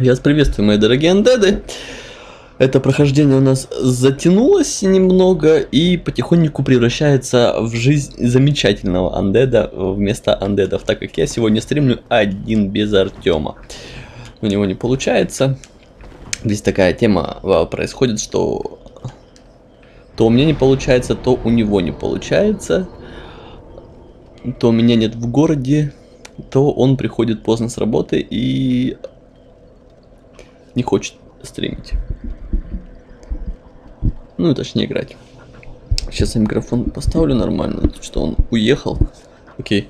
Я вас приветствую, мои дорогие андеды. Это прохождение у нас затянулось немного и потихоньку превращается в жизнь замечательного андеда вместо андедов, так как я сегодня стримлю один без Артема. У него не получается. Здесь такая тема а, происходит, что то у меня не получается, то у него не получается. То меня нет в городе, то он приходит поздно с работы и не хочет стримить. Ну, точнее, играть. Сейчас я микрофон поставлю нормально, что он уехал. Окей.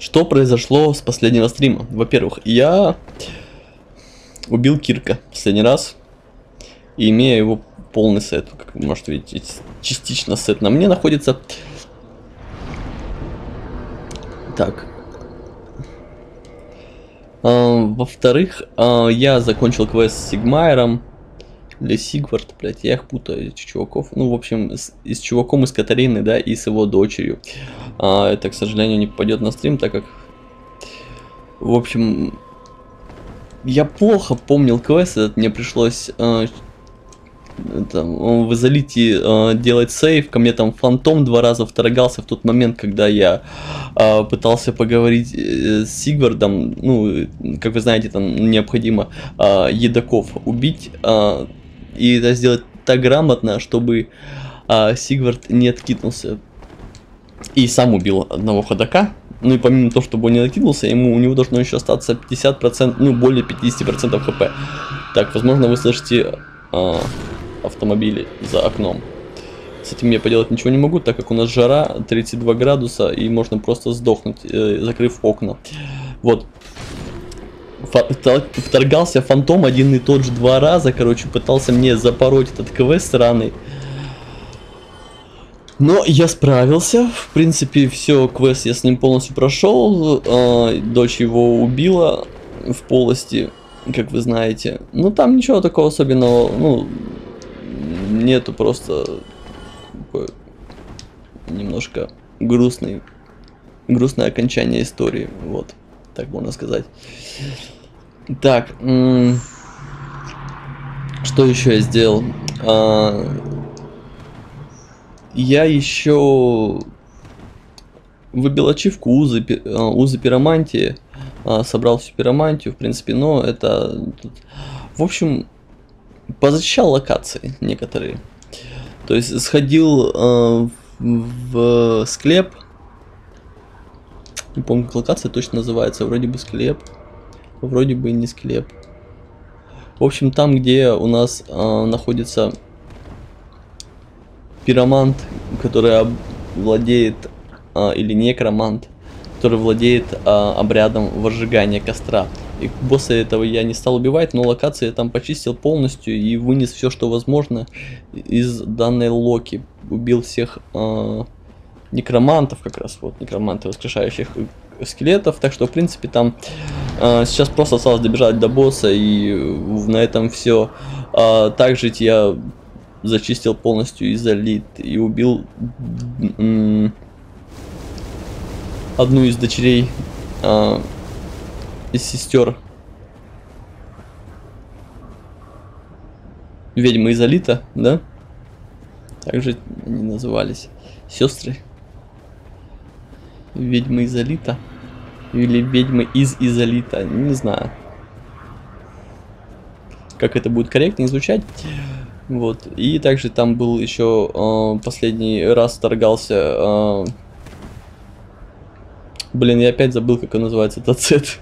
Что произошло с последнего стрима? Во-первых, я убил Кирка последний раз, и имея его полный сет, как вы можете видеть, частично сет на мне находится. Так, во-вторых, а, я закончил квест с Сигмайером. Или Сигвард, блядь, я их путаю, этих чуваков. Ну, в общем, с, и с чуваком из Катарины, да, и с его дочерью. А, это, к сожалению, не попадет на стрим, так как... В общем, я плохо помнил квест этот, мне пришлось а, там, в изолите э, делать сейв, ко мне там фантом два раза вторгался в тот момент, когда я э, пытался поговорить э, с Сигвардом, ну, как вы знаете, там необходимо э, едоков убить, э, и это сделать так грамотно, чтобы э, Сигвард не откинулся. И сам убил одного ходока, ну и помимо того, чтобы он не накинулся, ему у него должно еще остаться 50%, ну более 50% хп. Так, возможно вы слышите э, автомобилей за окном. С этим я поделать ничего не могу, так как у нас жара 32 градуса и можно просто сдохнуть, э, закрыв окна. Вот. Вторгался фантом один и тот же два раза, короче, пытался мне запороть этот квест сраный. Но я справился, в принципе, все, квест я с ним полностью прошел, э, дочь его убила в полости, как вы знаете. Ну, там ничего такого особенного, ну, нету просто такое немножко грустный, грустное окончание истории, вот, так можно сказать. Так, что еще я сделал? А, я еще выбил ачивку узы, а, узы пиромантии, а, собрал всю пиромантию, в принципе, но это... В общем, позащищал локации некоторые. То есть сходил э, в склеп. Не помню, как локация точно называется. Вроде бы склеп. Вроде бы не склеп. В общем, там, где у нас э, находится пиромант, который владеет, э, или некромант, который владеет э, обрядом возжигания костра. И босса этого я не стал убивать, но локации я там почистил полностью и вынес все, что возможно из данной локи. Убил всех э, некромантов, как раз вот, некроманты воскрешающих скелетов. Так что, в принципе, там э, сейчас просто осталось добежать до босса и на этом все. Э, также я зачистил полностью изолит и убил одну из дочерей э, из сестер ведьмы из Алита, да? Также они назывались сестры. Ведьмы из Алита. Или ведьмы из Изолита, не знаю. Как это будет корректно звучать. Вот. И также там был еще э, последний раз торгался. Э, блин, я опять забыл, как он называется, этот сет.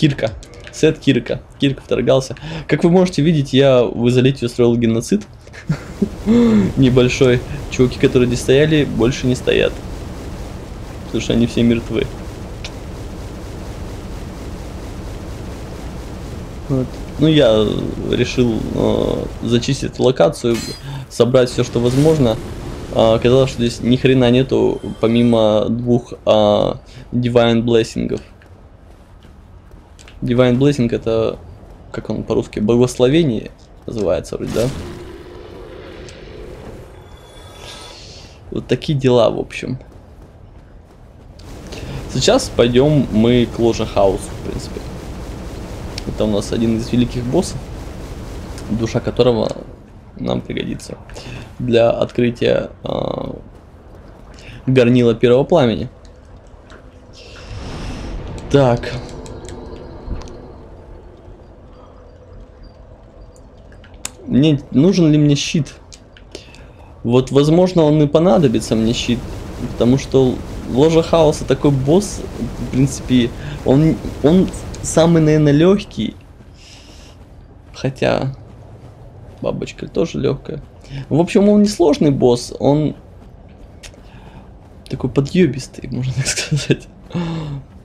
Кирка. Сет Кирка. Кирка вторгался. Как вы можете видеть, я в изолите устроил геноцид. Небольшой. Чуваки, которые здесь стояли, больше не стоят. Потому что они все мертвы. Вот. Ну, я решил э, зачистить локацию, собрать все, что возможно. Э, оказалось, что здесь ни хрена нету, помимо двух э, Divine Blessingов. Divine Blessing это, как он по-русски, благословение называется вроде, да? Вот такие дела, в общем. Сейчас пойдем мы к Ложа Хаусу, в принципе. Это у нас один из великих боссов, душа которого нам пригодится для открытия э, горнила первого пламени. Так. Не, нужен ли мне щит? Вот, возможно, он и понадобится мне щит. Потому что Ложа Хаоса такой босс, в принципе, он, он самый, наверное, легкий. Хотя, бабочка тоже легкая. В общем, он не сложный босс, он такой подъебистый, можно так сказать.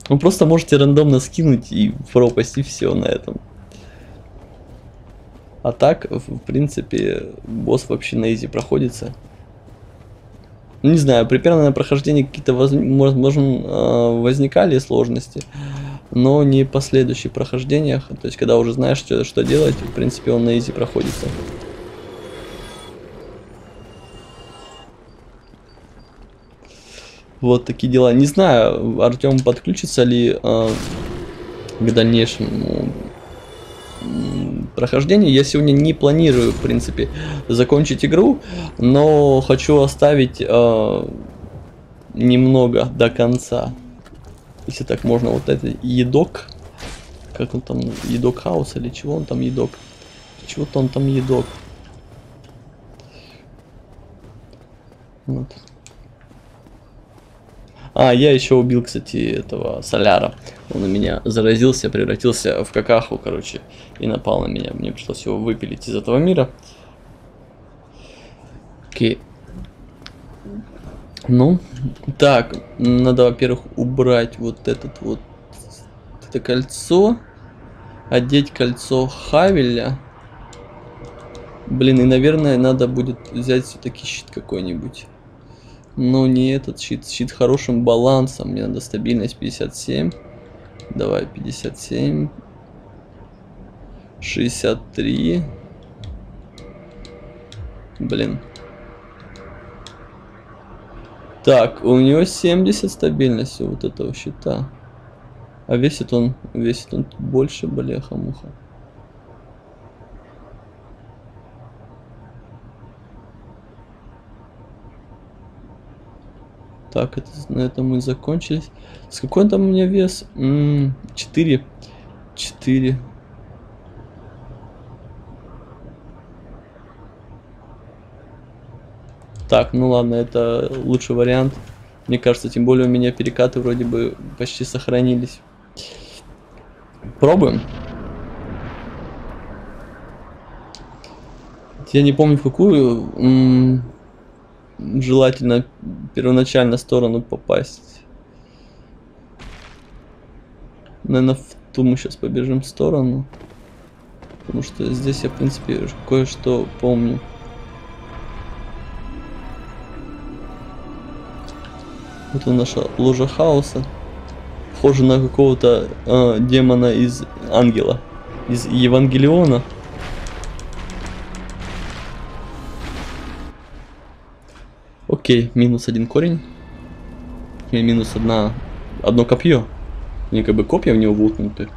Вы просто можете рандомно скинуть и пропасть, и все на этом. А так, в принципе, босс вообще на изи проходится. Ну, не знаю, при первом прохождении какие-то, возможно, а, возникали сложности, но не в последующих прохождениях. То есть, когда уже знаешь, что, что делать, в принципе, он на изи проходится. Вот такие дела. Не знаю, Артем подключится ли э, к дальнейшему прохождению. Я сегодня не планирую, в принципе, закончить игру, но хочу оставить э, немного до конца. Если так можно, вот этот едок. Как он там, едок хаус или чего он там едок? Чего-то он там едок. Вот. А, я еще убил, кстати, этого соляра. Он у меня заразился, превратился в какаху, короче, и напал на меня. Мне пришлось его выпилить из этого мира. Окей. Ну, так, надо, во-первых, убрать вот этот вот это кольцо, одеть кольцо Хавеля. Блин, и, наверное, надо будет взять все-таки щит какой-нибудь. Но не этот щит. Щит хорошим балансом. Мне надо стабильность 57. Давай 57. 63. Блин. Так, у него 70 стабильности вот этого щита. А весит он, весит он больше, бляха-муха. Так, это, на этом мы закончились. С какой там у меня вес? М -м, 4. 4. Так, ну ладно, это лучший вариант. Мне кажется, тем более у меня перекаты вроде бы почти сохранились. Пробуем. Я не помню в какую желательно первоначально сторону попасть. Наверное, в ту мы сейчас побежим в сторону. Потому что здесь я, в принципе, кое-что помню. Вот он наша ложа хаоса. Похоже на какого-то э, демона из ангела. Из Евангелиона. Окей, минус один корень. И минус одна... Одно копье. Мне как бы копья в него вутнуты.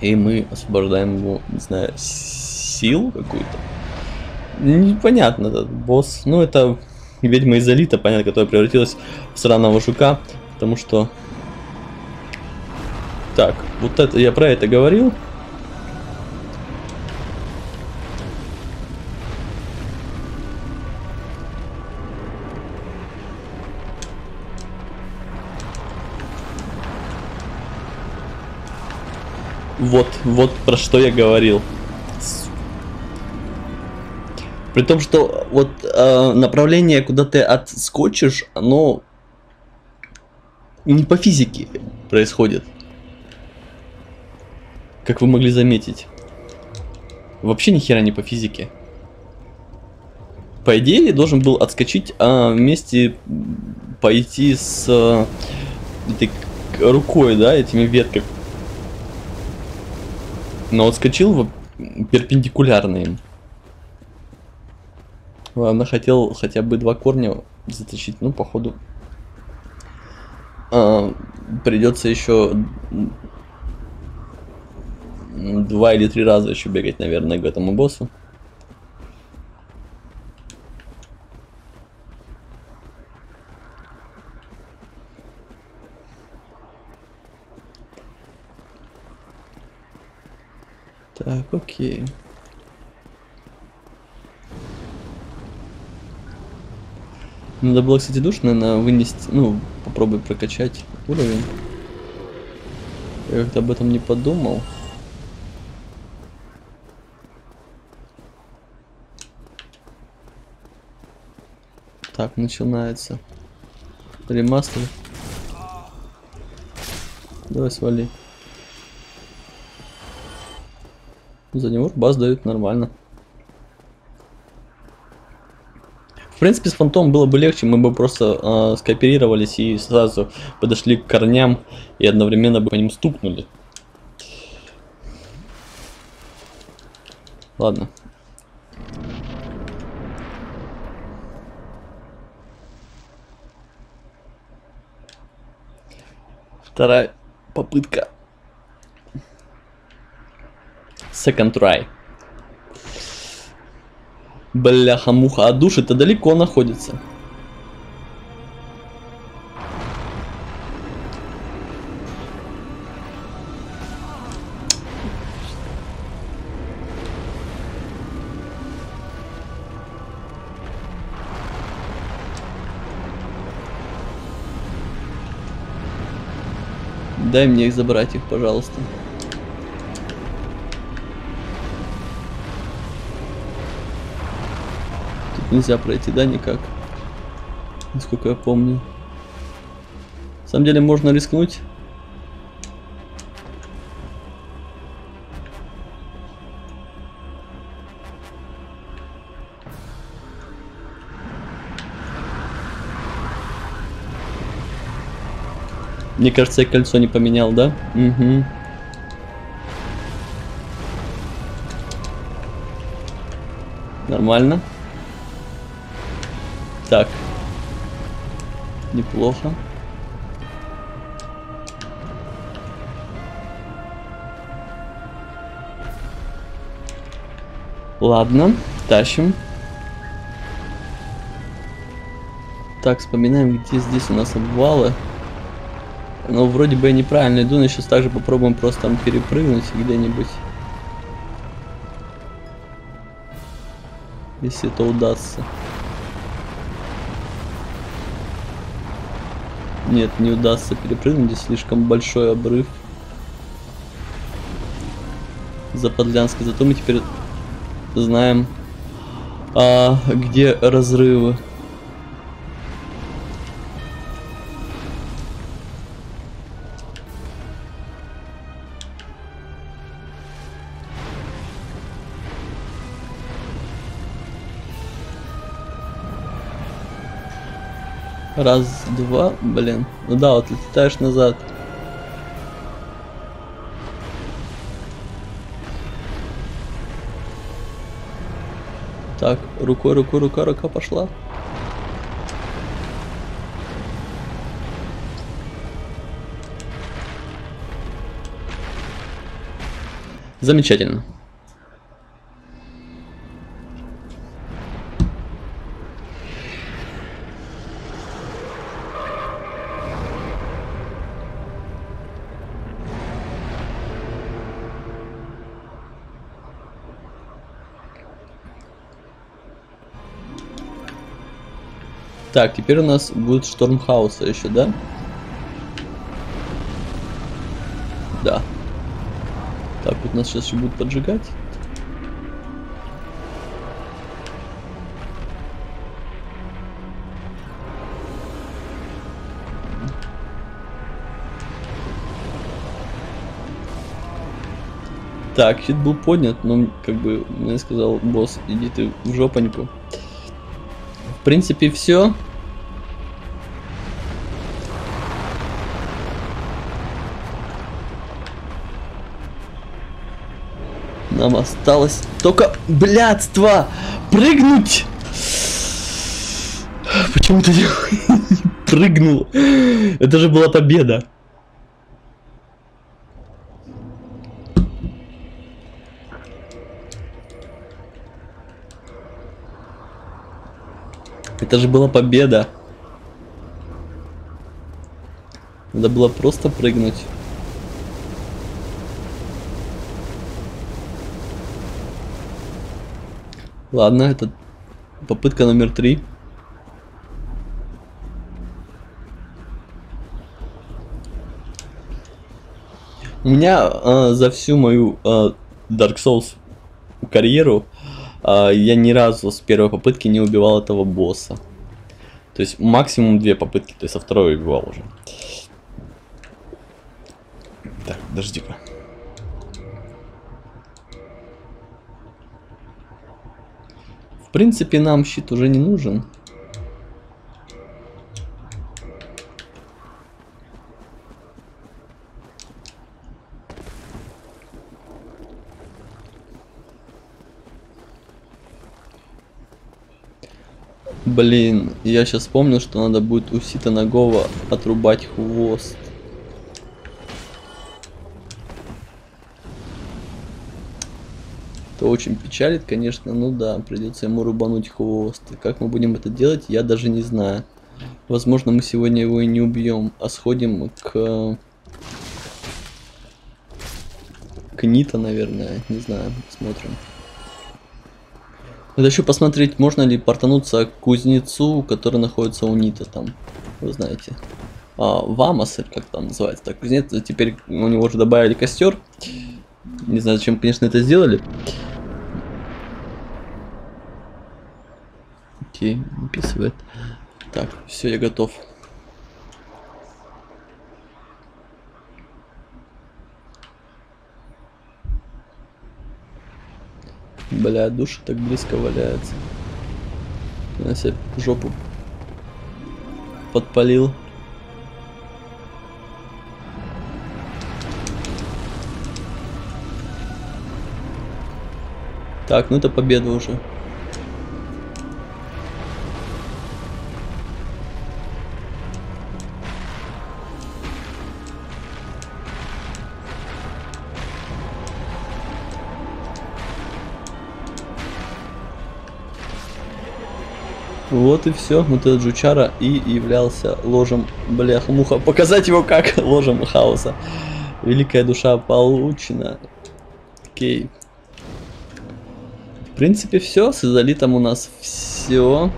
И мы освобождаем его, не знаю, сил какую-то. Непонятно этот босс. Ну, это ведьма из Элита, понятно, которая превратилась в сраного жука. Потому что... Так, вот это, я про это говорил. Вот, вот про что я говорил. При том, что вот э, направление, куда ты отскочишь, оно не по физике происходит. Как вы могли заметить. Вообще ни хера не по физике. По идее, должен был отскочить, а вместе пойти с а, этой рукой, да, этими ветками. Но отскочил в перпендикулярно им. Ладно, хотел хотя бы два корня заточить, ну, походу. А, придется еще два или три раза еще бегать, наверное, к этому боссу. Так, окей. Надо было, кстати, душ, наверное, вынести, ну, попробуй прокачать уровень. Я как-то об этом не подумал. Так, начинается. Ремастер. Давай свали. За него бас дают нормально. В принципе, с фантомом было бы легче, мы бы просто э, скооперировались и сразу подошли к корням и одновременно бы по ним стукнули. Ладно. Вторая попытка. Second try. Бляха-муха, а душ-то далеко находится. Дай мне их забрать их, пожалуйста. Нельзя пройти, да, никак? Насколько я помню. На самом деле можно рискнуть. Мне кажется, я кольцо не поменял, да? Угу. Нормально. Так. Неплохо. Ладно, тащим. Так, вспоминаем, где здесь у нас обвалы. Но вроде бы я неправильно иду, но сейчас также попробуем просто там перепрыгнуть где-нибудь. Если это удастся. Нет, не удастся перепрыгнуть, здесь слишком большой обрыв. Заподлянска. Зато мы теперь знаем, а, где разрывы. Раз, два, блин. Ну да, вот летаешь назад. Так, рукой, рукой, рука, рука пошла. Замечательно. Так, теперь у нас будет Штормхауса еще, да? Да. Так, вот нас сейчас еще будут поджигать. Так, щит был поднят, но как бы мне сказал босс, иди ты в жопоньку. В принципе, все. Нам осталось только блядство прыгнуть. Почему ты прыгнул? Это же была победа. Это же была победа. Надо было просто прыгнуть. Ладно, это попытка номер три. У меня э, за всю мою э, Dark Souls карьеру э, я ни разу с первой попытки не убивал этого босса. То есть максимум две попытки, то есть со второй убивал уже. Так, подожди-ка. Принципе, нам щит уже не нужен. Блин, я сейчас вспомнил, что надо будет у Сита Нагова отрубать хвост. Очень печалит, конечно, ну да, придется ему рубануть хвост. Как мы будем это делать, я даже не знаю. Возможно, мы сегодня его и не убьем, а сходим к... К Нита, наверное, не знаю, смотрим. Надо еще посмотреть, можно ли портануться к кузнецу, который находится у Нита там, вы знаете. А, Вамос, как там называется, так, кузнец, теперь у него уже добавили костер. Не знаю, зачем, конечно, это сделали. Окей, описывает. Так, все, я готов. Бля, душа так близко валяется. Я себе жопу подпалил. Так, ну это победа уже. Вот и все. Вот этот жучара и являлся ложем бляха-муха. Показать его как ложем хаоса. Великая душа получена. Окей. В принципе, все. С изолитом у нас все.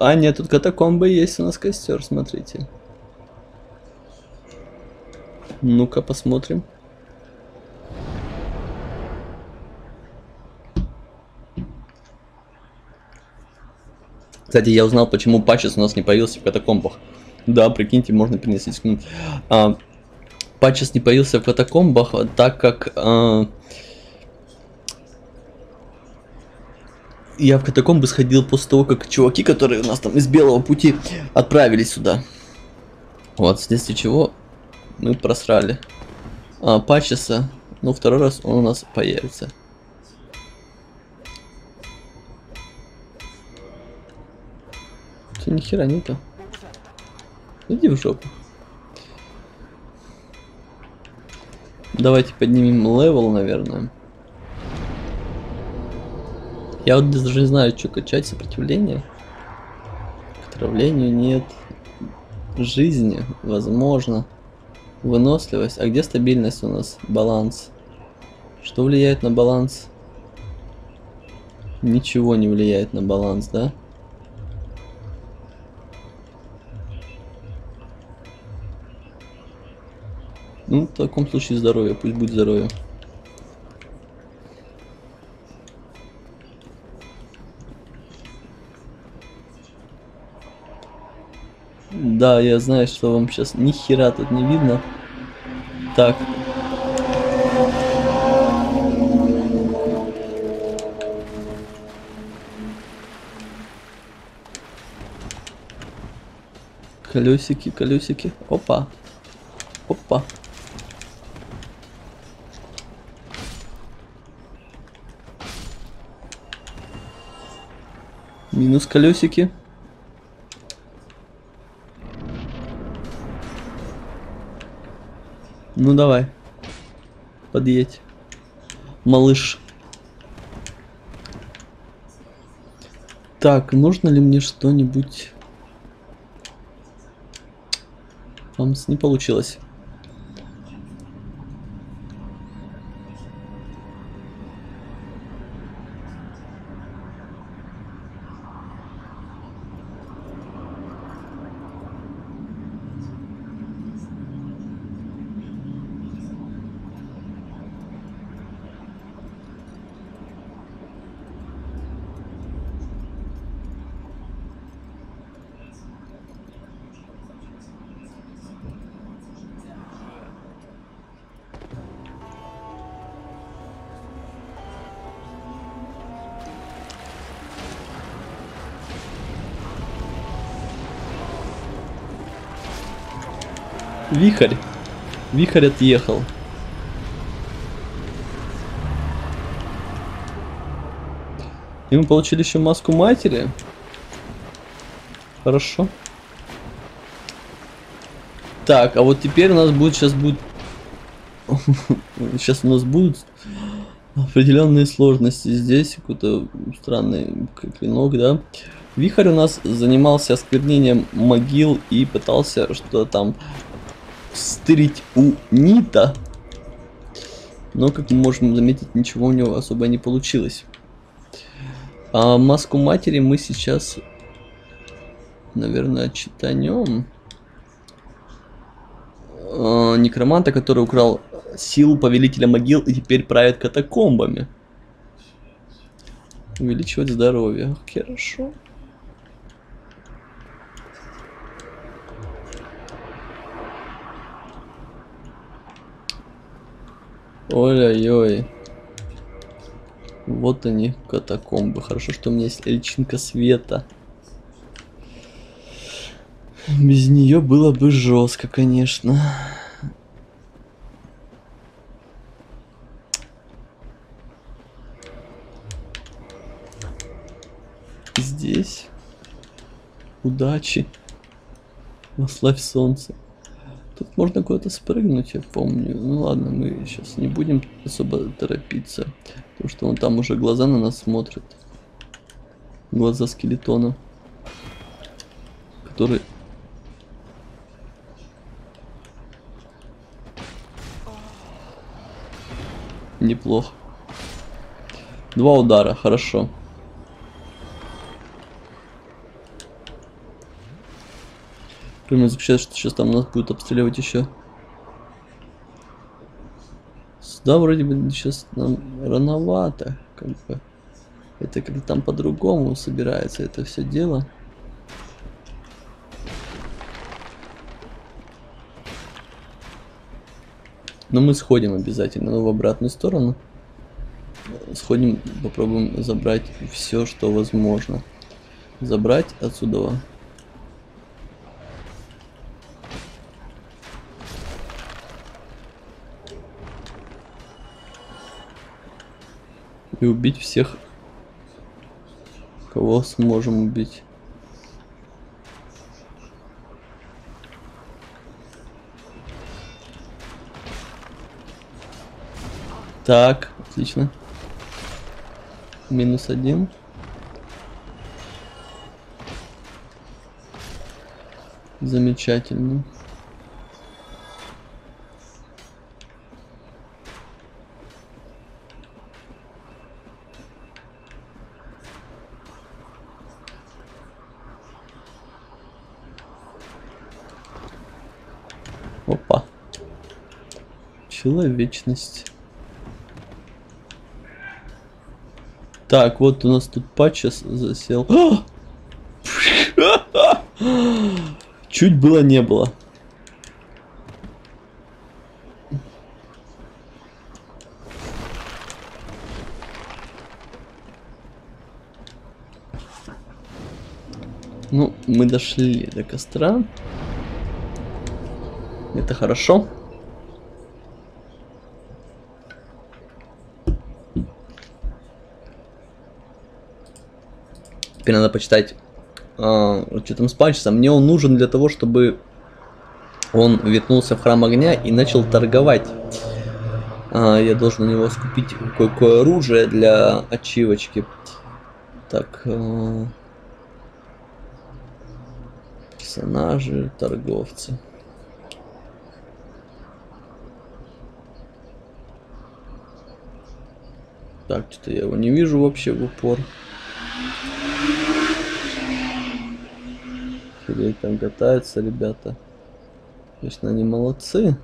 А, нет, тут катакомбы есть у нас костер, смотрите. Ну-ка, посмотрим. Кстати, я узнал, почему Патчес у нас не появился в катакомбах. Да, прикиньте, можно перенести секунду. А, Патчес не появился в катакомбах, так как... А, я в катакомбы сходил после того, как чуваки, которые у нас там из Белого пути, отправились сюда. Вот, вследствие чего мы просрали. А, Патчеса, ну, второй раз он у нас появится. Ты ни хера нету. Иди в жопу. Давайте поднимем level, наверное. Я вот даже не знаю, что качать. Сопротивление? К отравлению нет. Жизни, возможно. Выносливость. А где стабильность у нас? Баланс. Что влияет на баланс? Ничего не влияет на баланс, да? Ну, в таком случае здоровье, пусть будет здоровье. Да, я знаю, что вам сейчас ни хера тут не видно. Так. Колесики, колесики. Опа. Минус колесики. Ну давай. Подъедь. Малыш. Так, нужно ли мне что-нибудь... Памс не получилось. Вихрь. Вихрь отъехал. И мы получили еще маску матери. Хорошо. Так, а вот теперь у нас будет, сейчас будет... Сейчас у нас будут определенные сложности. Здесь какой-то странный клинок, да. Вихрь у нас занимался осквернением могил и пытался что-то там стырить у Нита. Но, как мы можем заметить, ничего у него особо не получилось. А маску матери мы сейчас, наверное, читанем. А, некроманта, который украл силу повелителя могил и теперь правит катакомбами. Увеличивать здоровье. Хорошо. Ой-ой-ой. Вот они, катакомбы. Хорошо, что у меня есть личинка света. Без нее было бы жестко, конечно. Здесь. Удачи. Вославь солнце. Можно куда-то спрыгнуть, я помню. Ну ладно, мы сейчас не будем особо торопиться. Потому что он там уже глаза на нас смотрит. Глаза скелетона. Который... Неплохо. Два удара, хорошо. Проблема заключается, что сейчас там нас будет обстреливать еще. Сюда вроде бы сейчас нам рановато, как бы. Это как там по-другому собирается это все дело. Но мы сходим обязательно но в обратную сторону. Сходим, попробуем забрать все, что возможно. Забрать отсюда и убить всех, кого сможем убить. Так, отлично. Минус один. Замечательно. Человечность. Так, вот у нас тут патч засел. Чуть было не было. Ну, мы дошли до костра. Это хорошо. Теперь надо почитать, а, что там с Панчесом. Мне он нужен для того, чтобы он ветнулся в храм огня и начал торговать. А, я должен у него скупить кое-какое оружие для ачивочки. Так. А... Персонажи, торговцы. Так, что-то я его не вижу вообще в упор. Или там катаются ребята. Конечно, они молодцы.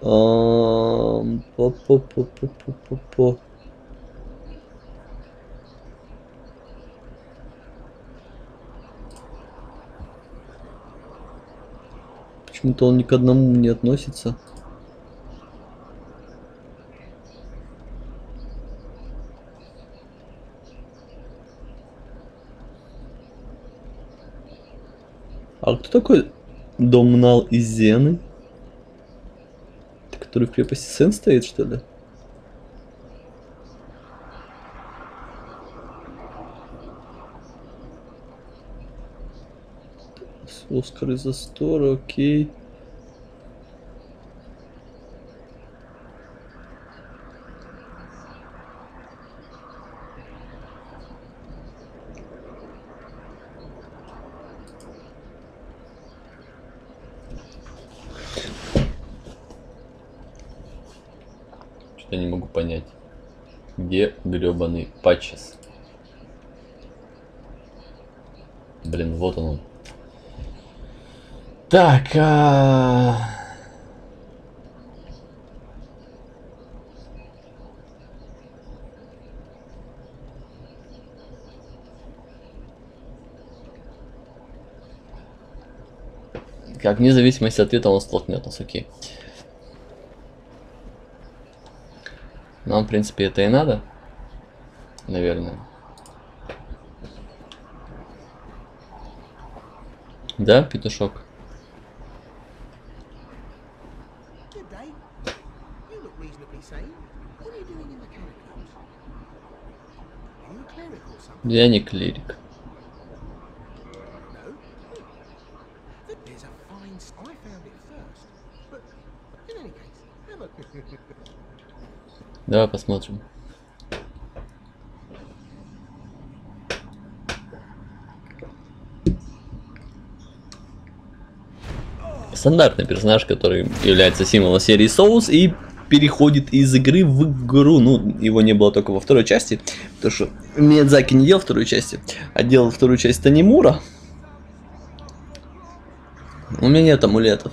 По-по-по-по-по-по-по. Почему-то он ни к одному не относится. А кто такой Домнал из Зены? Который в крепости Сен стоит, что ли? Оскар из Астора, окей. Что-то не могу понять. Где гребаный патчес? Блин, вот он. Так, а... Как вне зависимости от ответа он столкнет нас, окей. Нам, в принципе, это и надо. Наверное. Да, петушок? Я не клирик. Давай посмотрим. Стандартный персонаж, который является символом серии Souls и переходит из игры в игру. Ну, его не было только во второй части, потому что Миядзаки не делал второй части, а делал вторую часть Танимура. У меня нет амулетов.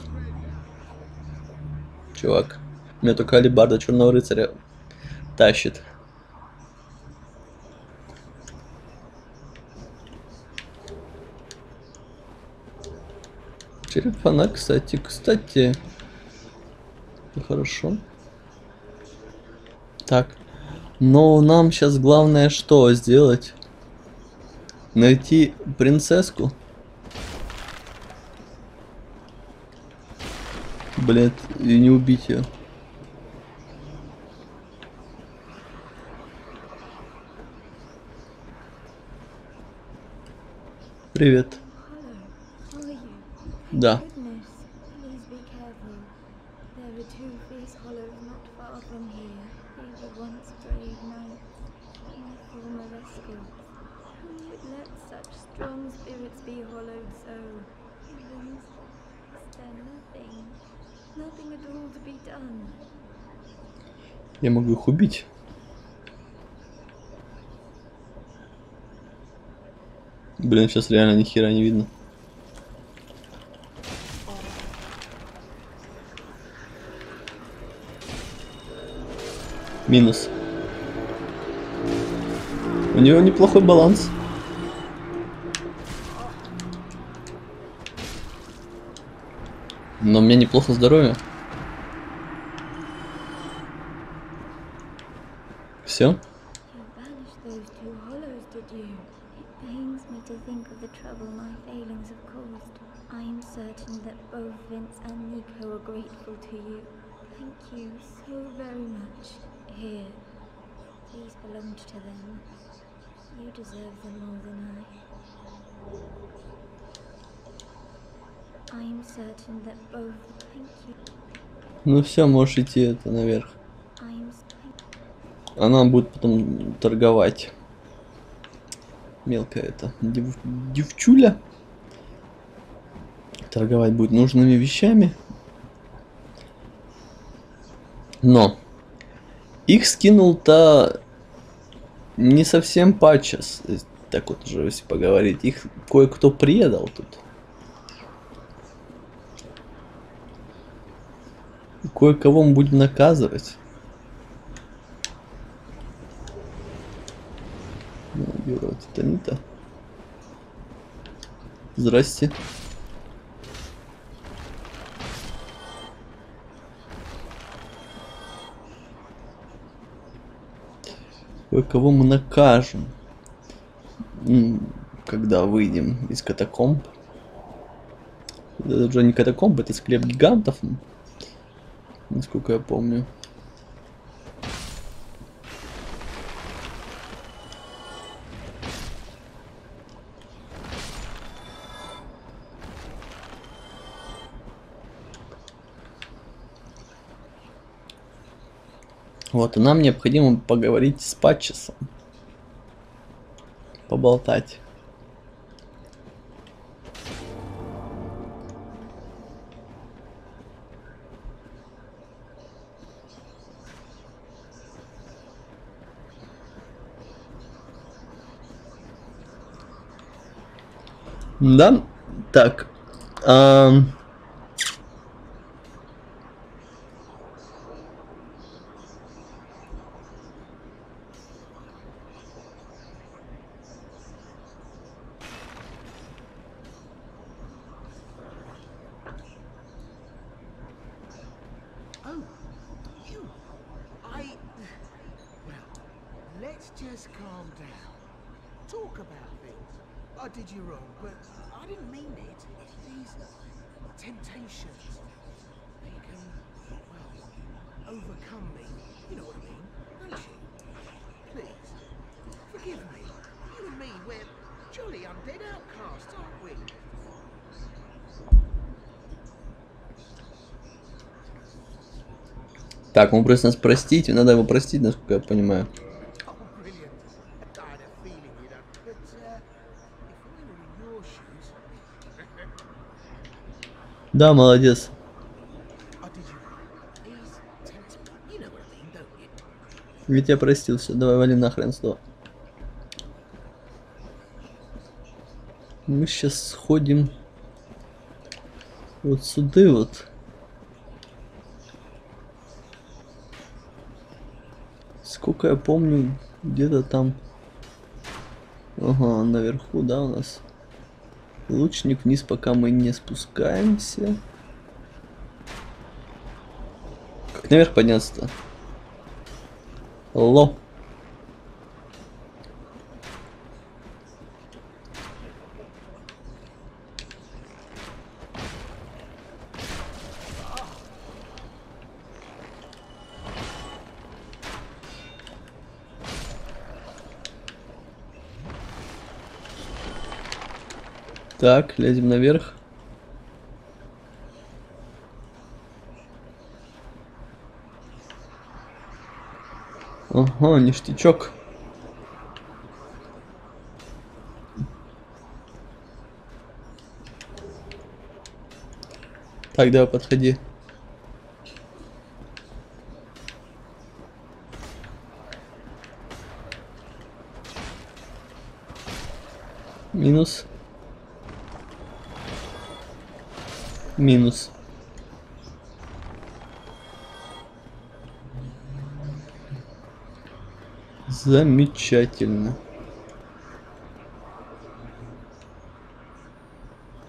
Чувак. У меня только алибарда черного рыцаря тащит. Черепана, кстати, кстати. Хорошо. Так. Но нам сейчас главное что сделать? Найти принцесску. Блять, и не убить ее. Привет. Да. Я могу их убить. Блин, сейчас реально ни хера не видно. Минус. У него неплохой баланс. Но у меня неплохо здоровье. Все? thank you so very much. Here, these belonged to them. You deserve them more than I. I am certain that both thank you. Ну все, можешь идти это наверх. Она будет потом торговать. Мелкая это дев- девчуля. Торговать будет нужными вещами. Но их скинул-то не совсем есть, Так вот уже если поговорить. Их кое-кто предал тут. Кое-кого мы будем наказывать. Ну, Бюро Титанита. Здрасте. Кое-кого мы накажем. Когда выйдем из катакомб. Это уже не катакомб, это склеп гигантов. Насколько я помню. Вот, и нам необходимо поговорить с Патчесом. Поболтать. Да, так. ам, Так, он просит нас простить, надо его простить, насколько я понимаю. Да, молодец. Ведь я простил все, давай вали нахрен сто. Мы сейчас сходим вот сюда вот. Сколько я помню, где-то там. Ага, наверху, да, у нас. Лучник вниз, пока мы не спускаемся. Как наверх подняться-то? Ло. Так, лезем наверх. Ага, ништячок. Так, давай подходи. Минус. Минус. Замечательно.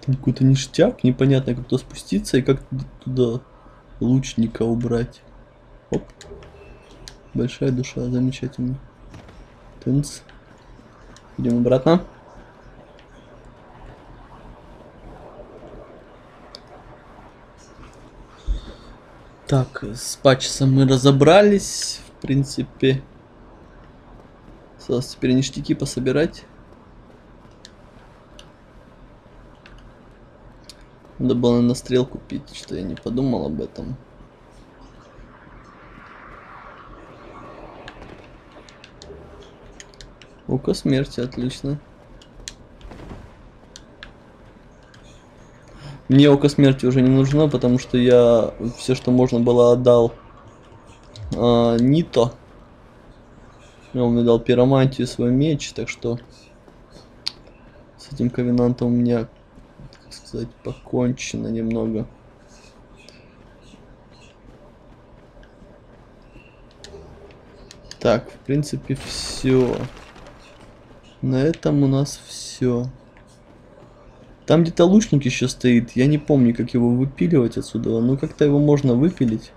Там какой-то ништяк, непонятно как туда спуститься и как туда лучника убрать. Оп. Большая душа, замечательно. Тынц. Идем обратно. Так, с патчесом мы разобрались. В принципе. Осталось теперь ништяки пособирать. Надо было на стрел купить, что я не подумал об этом. Око смерти, отлично. Мне око смерти уже не нужно, потому что я все, что можно было, отдал а, Нито. Он мне дал пиромантию свой меч, так что с этим ковенантом у меня, так сказать, покончено немного. Так, в принципе, все. На этом у нас все. Там где-то лучник еще стоит. Я не помню, как его выпиливать отсюда. Ну, как-то его можно выпилить.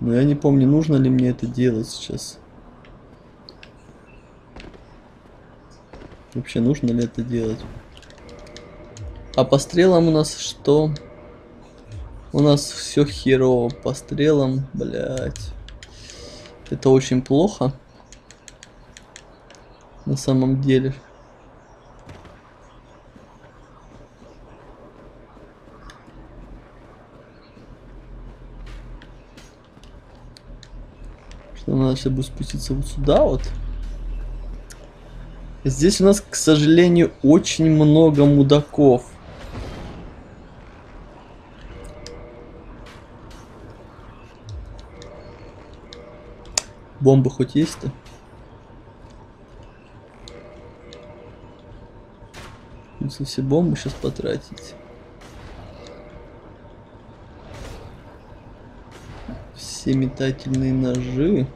Но я не помню, нужно ли мне это делать сейчас. Вообще, нужно ли это делать? А по стрелам у нас что? У нас все херово по стрелам, блять. Это очень плохо на самом деле. Что надо будет спуститься вот сюда вот. Здесь у нас, к сожалению, очень много мудаков. Бомбы хоть есть-то? Если все бомбы сейчас потратить. Все метательные ножи.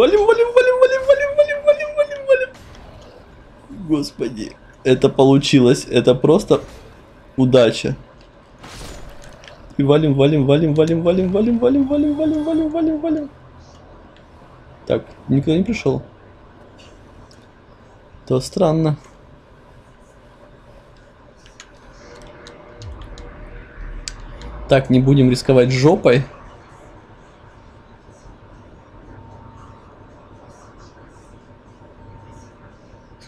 Валим, валим, валим, валим, валим, валим, валим, валим, валим. Господи, это получилось. Это просто удача. И валим, валим, валим, валим, валим, валим, валим, валим, валим, валим, валим, валим. Так, никто не пришел. То странно. Так, не будем рисковать жопой.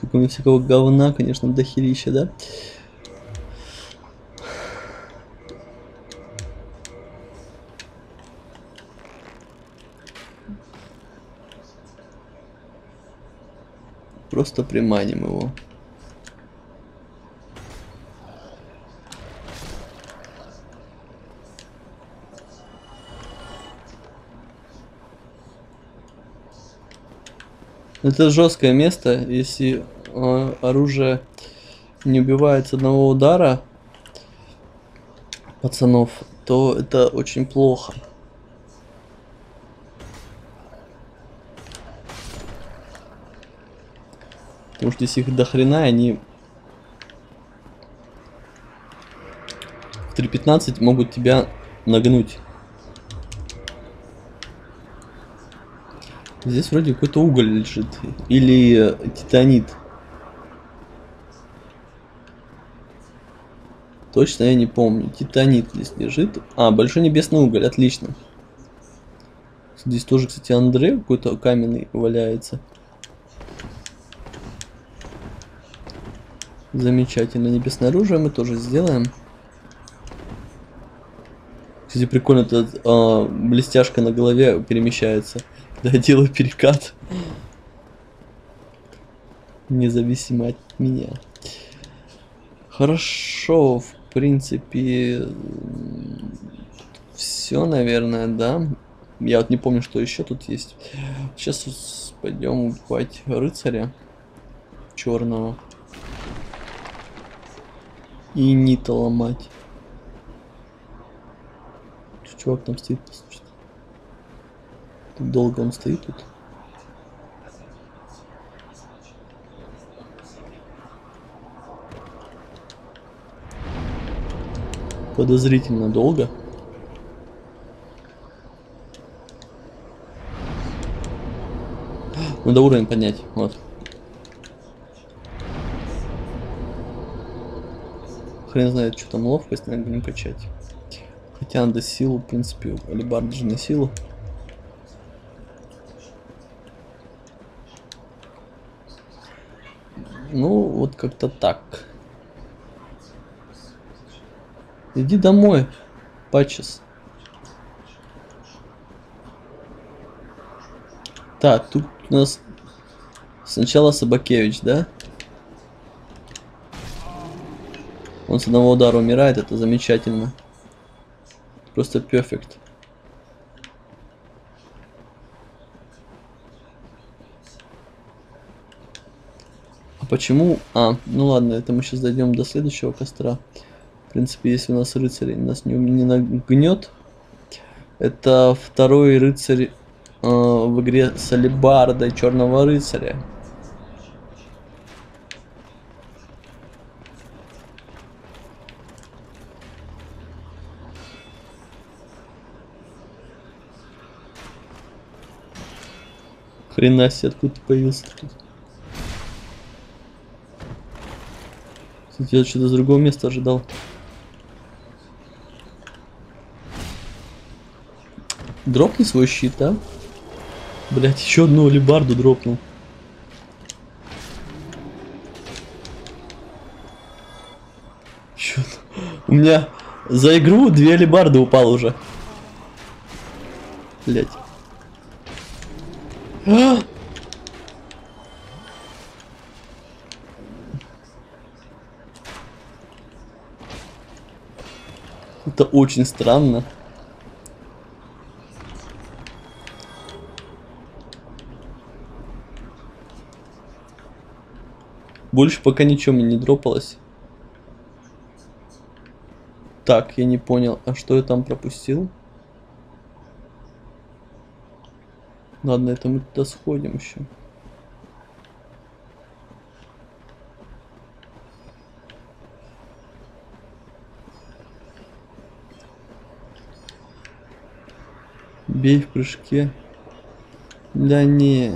Сколько у них всякого говна, конечно, дохерища, да? Просто приманим его. Это жесткое место, если э, оружие не убивает с одного удара пацанов, то это очень плохо. Потому что если их до хрена, они в 3.15 могут тебя нагнуть. Здесь вроде какой-то уголь лежит. Или титанит. Точно я не помню. Титанит здесь лежит. А, большой небесный уголь, отлично. Здесь тоже, кстати, Андре какой-то каменный валяется. Замечательно. Небесное оружие мы тоже сделаем. Кстати, прикольно, эта э, блестяшка на голове перемещается. Да, я делаю перекат. Независимо от меня. Хорошо, в принципе, все, наверное, да. Я вот не помню, что еще тут есть. Сейчас пойдем убивать рыцаря черного. И нита ломать. Чувак там стоит, послушайте. Долго он стоит тут. Подозрительно долго. Надо уровень поднять, вот. Хрен знает, что там ловкость, надо будем качать. Хотя надо силу, в принципе, алибард же на силу. Ну, вот как-то так. Иди домой, пачес. Так, тут у нас сначала Собакевич, да? Он с одного удара умирает, это замечательно. Просто перфект. А почему? А, ну ладно, это мы сейчас дойдем до следующего костра. В принципе, если у нас рыцарь нас не, не нагнет, это второй рыцарь э, в игре с алебардой черного рыцаря. Хрена себе, откуда ты появился тут? Кстати, я что-то с другого места ожидал. Дропни свой щит, а? Блять, еще одну алибарду дропнул. Чё У меня за игру две алибарды упал уже. Блять. А! Это очень странно. Больше пока ничего мне не дропалось. Так, я не понял, а что я там пропустил? Ладно, это мы туда сходим еще. Бей в прыжке. Да не.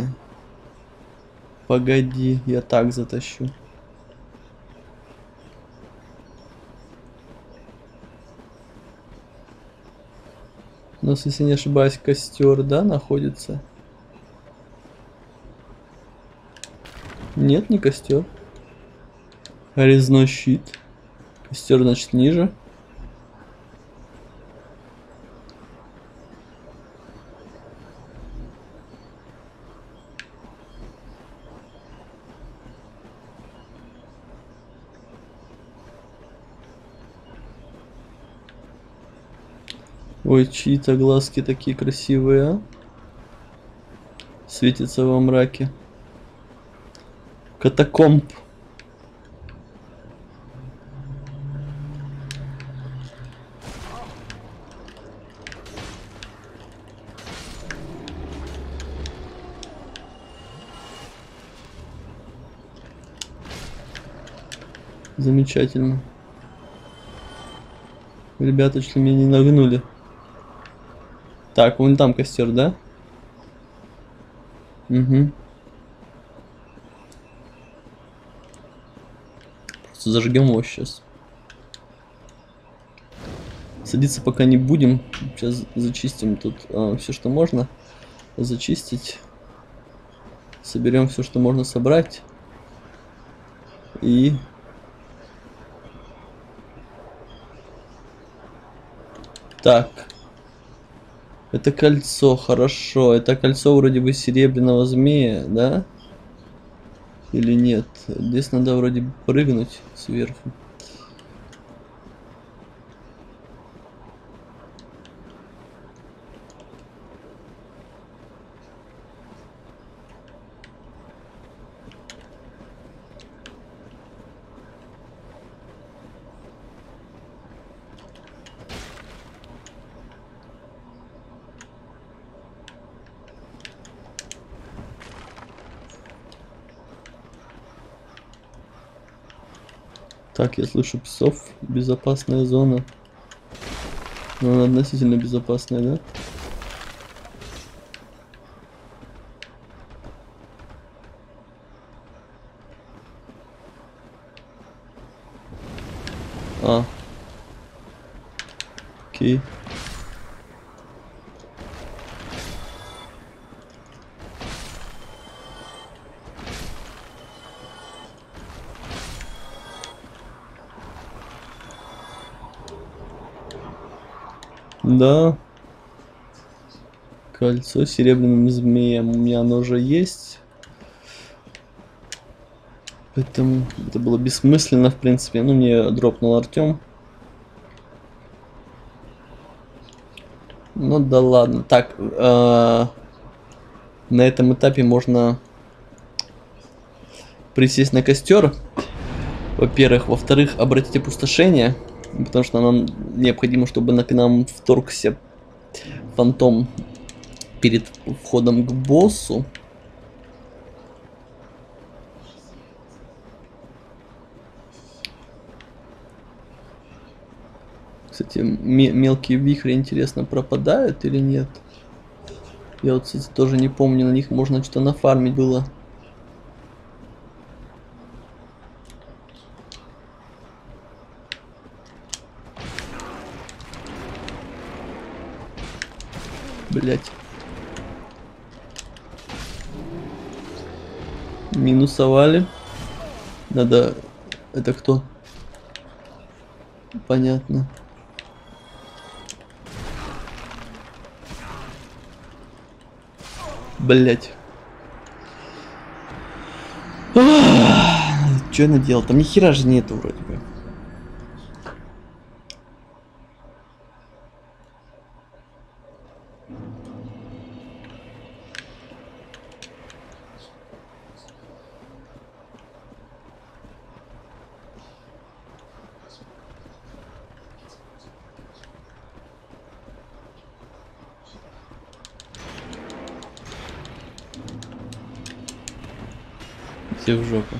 Погоди, я так затащу. У нас, если не ошибаюсь, костер, да, находится? Нет, не костер. Резной щит. Костер, значит, ниже. Ой, чьи-то глазки такие красивые, а? Светятся во мраке. Катакомб. Замечательно. Ребята, что меня не нагнули. Так, вон там костер, да? Угу. Просто зажгем его сейчас. Садиться пока не будем. Сейчас зачистим тут а, все, что можно зачистить. Соберем все, что можно собрать. И так. Это кольцо, хорошо. Это кольцо вроде бы серебряного змея, да? Или нет? Здесь надо вроде прыгнуть сверху. Так, я слышу псов. Безопасная зона. Но она относительно безопасная, да? Да. Кольцо с серебряным змеем. У меня оно уже есть. Поэтому это было бессмысленно, в принципе. Ну, мне дропнул Артем. Ну да ладно. Так, э, на этом этапе можно присесть на костер. Во-первых. Во-вторых, обратить опустошение. Потому что нам необходимо, чтобы на нам вторгся фантом перед входом к боссу. Кстати, ме- мелкие вихри, интересно, пропадают или нет? Я вот, кстати, тоже не помню, на них можно что-то нафармить было. Блять. Минусовали. Надо... Это кто? Понятно. Блять. Что я наделал? Там ни хера же нету вроде бы. Все в жопу.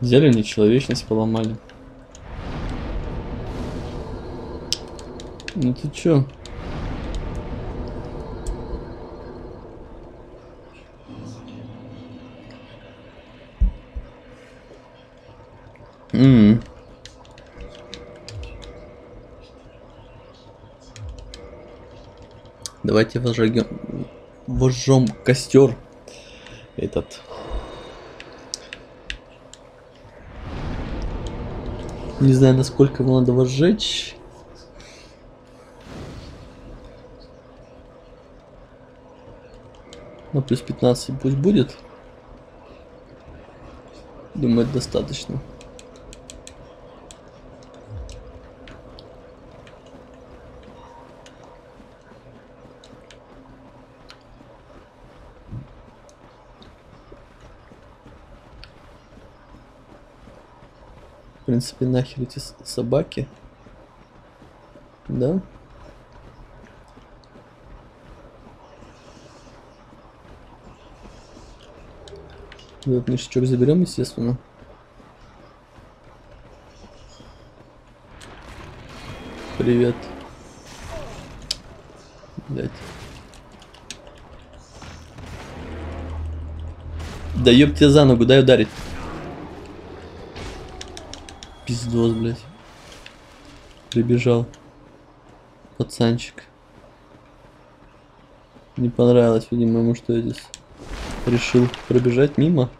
Взяли нечеловечность, поломали. Ну ты чё? М. Давайте возжгем, возжжем костер этот. Не знаю, насколько его надо возжечь. Ну, плюс 15 пусть будет. Думаю, достаточно. Принципе, нахер эти собаки. Да? Этот ништячок заберем, естественно. Привет. Блять. Да ёб тебя за ногу, дай ударить. Пиздос, блядь. Прибежал. Пацанчик. Не понравилось, видимо, ему, что я здесь решил пробежать мимо.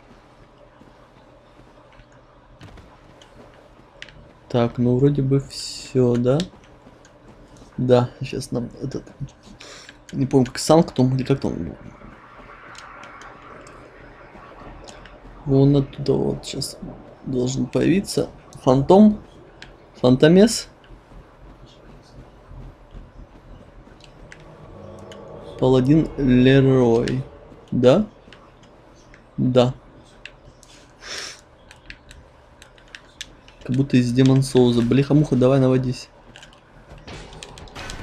Так, ну вроде бы все, да? Да, сейчас нам этот... Не помню, как Санктум или как там. Вон оттуда вот сейчас должен появиться. Фантом? Фантомес? Паладин Лерой. Да? Да. Как будто из Демон Соуза. Блиха-муха, давай наводись.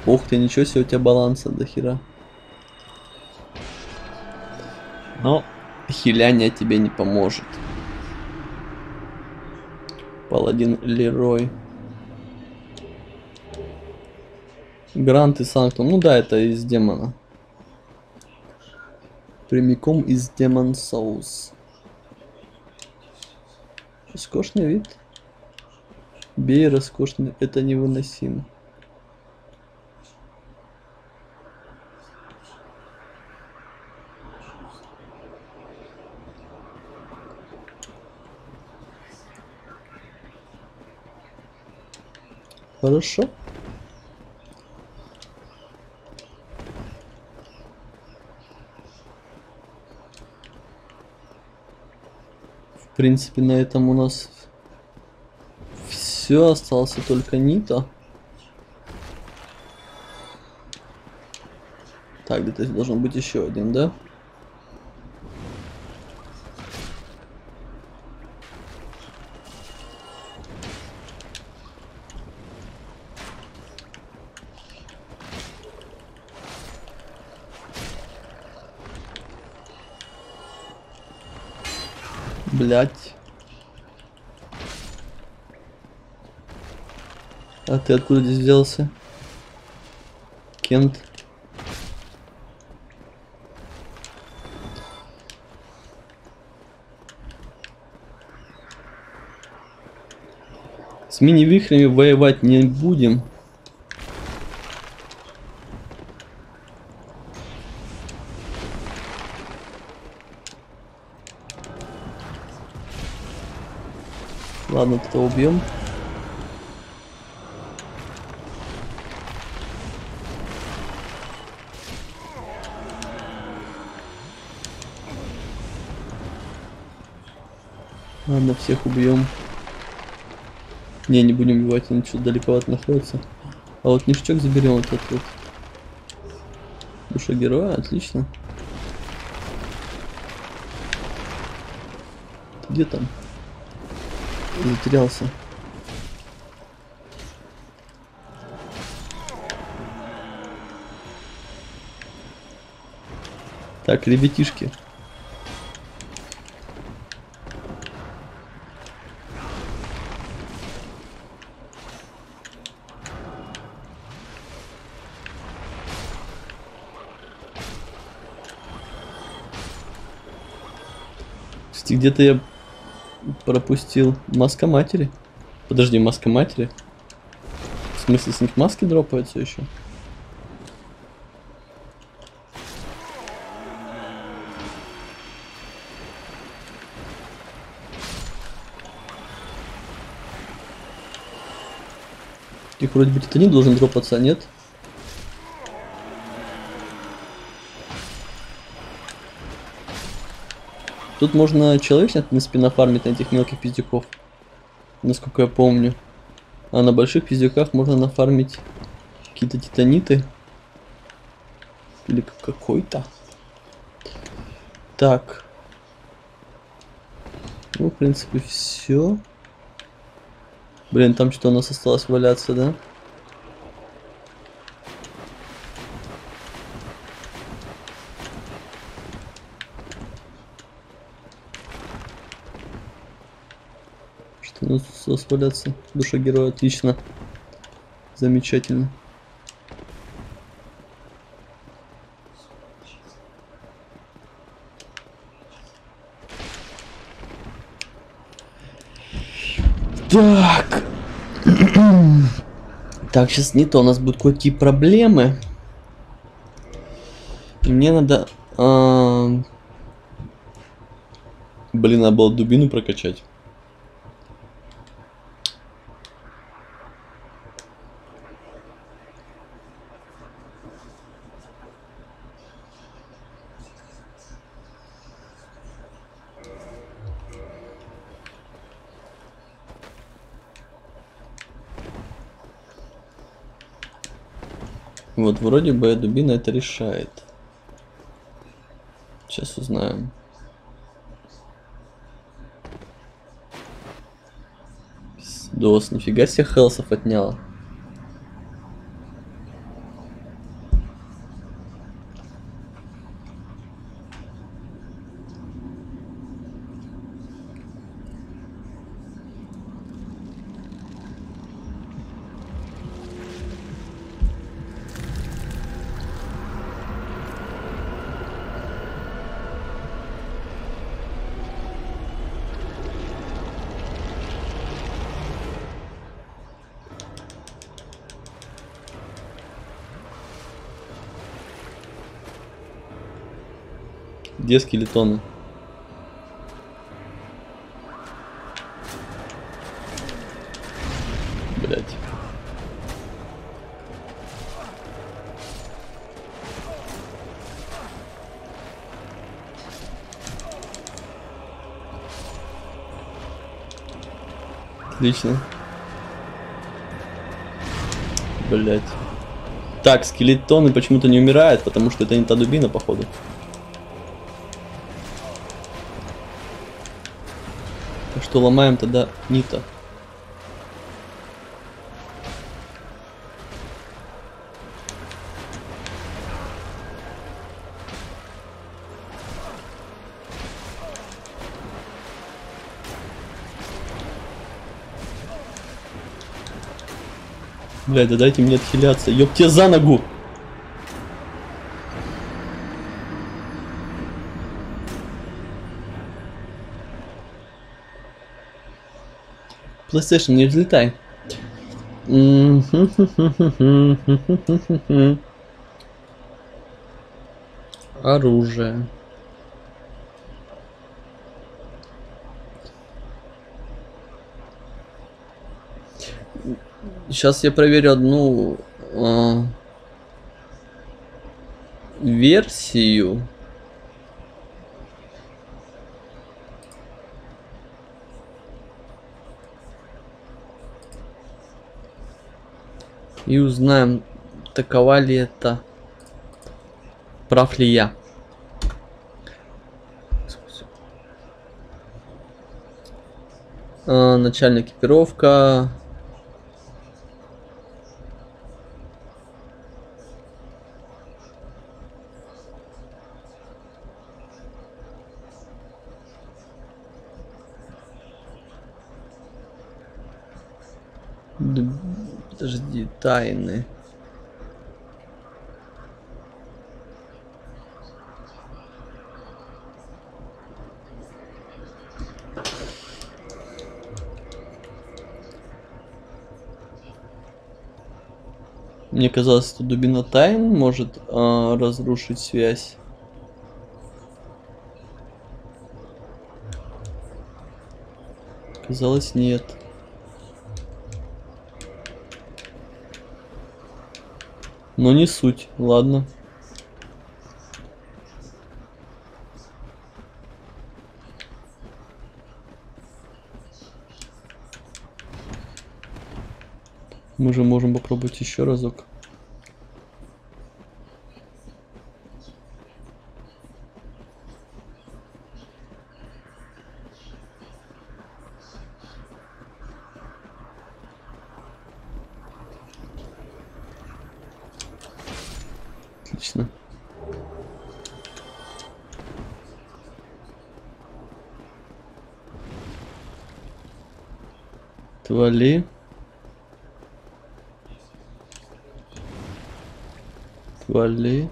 Ух ты, ничего себе, у тебя баланса до хера. Но хиляние тебе не поможет. Паладин Лерой. Грант и Санктум. Ну да, это из демона. Прямиком из Демон Souls. Роскошный вид. Бей роскошный, это невыносимо. Хорошо. В принципе, на этом у нас все. Остался только Нита. Так, где-то должен быть еще один, да? Блять. А ты откуда здесь взялся? Кент. С мини-вихрями воевать не будем. Ладно, это убьем. Ладно, всех убьем. Не, не будем убивать, они что-то далековато находятся. А вот ништяк заберем вот этот вот. Душа героя, отлично. Где там? Затерялся. Так, ребятишки. Кстати, где-то я пропустил маска матери. Подожди, маска матери? В смысле, с них маски дропаются еще? Их вроде бы не должен дропаться, а нет? Тут можно человечность, в принципе, нафармить на этих мелких пиздюков. Насколько я помню. А на больших пиздюках можно нафармить какие-то титаниты. Или какой-то. Так. Ну, в принципе, все. Блин, там что-то у нас осталось валяться, да? Что у нас осталось валяться? Душа героя, отлично. Замечательно. Так. так, сейчас не то. У нас будут кое-какие проблемы. Мне надо... а, Блин, надо было дубину прокачать. Вот вроде бы дубина это решает. Сейчас узнаем. Дос, нифига себе хелсов отняла. Где скелетоны? Блять. Отлично. Блять. Так, скелетоны почему-то не умирают, потому что это не та дубина, походу. Что ломаем тогда Нита. Блядь, да дайте мне отхиляться. Ёб тебе за ногу! PlayStation, не взлетай. Оружие. Сейчас я проверю одну э, версию. И узнаем, такова ли это, прав ли я. А, начальная экипировка. Д- Подожди, тайны. Мне казалось, что дубина тайн может а, разрушить связь. Казалось, нет. Но не суть, ладно. Мы же можем попробовать еще разок. Overlay. Overlay.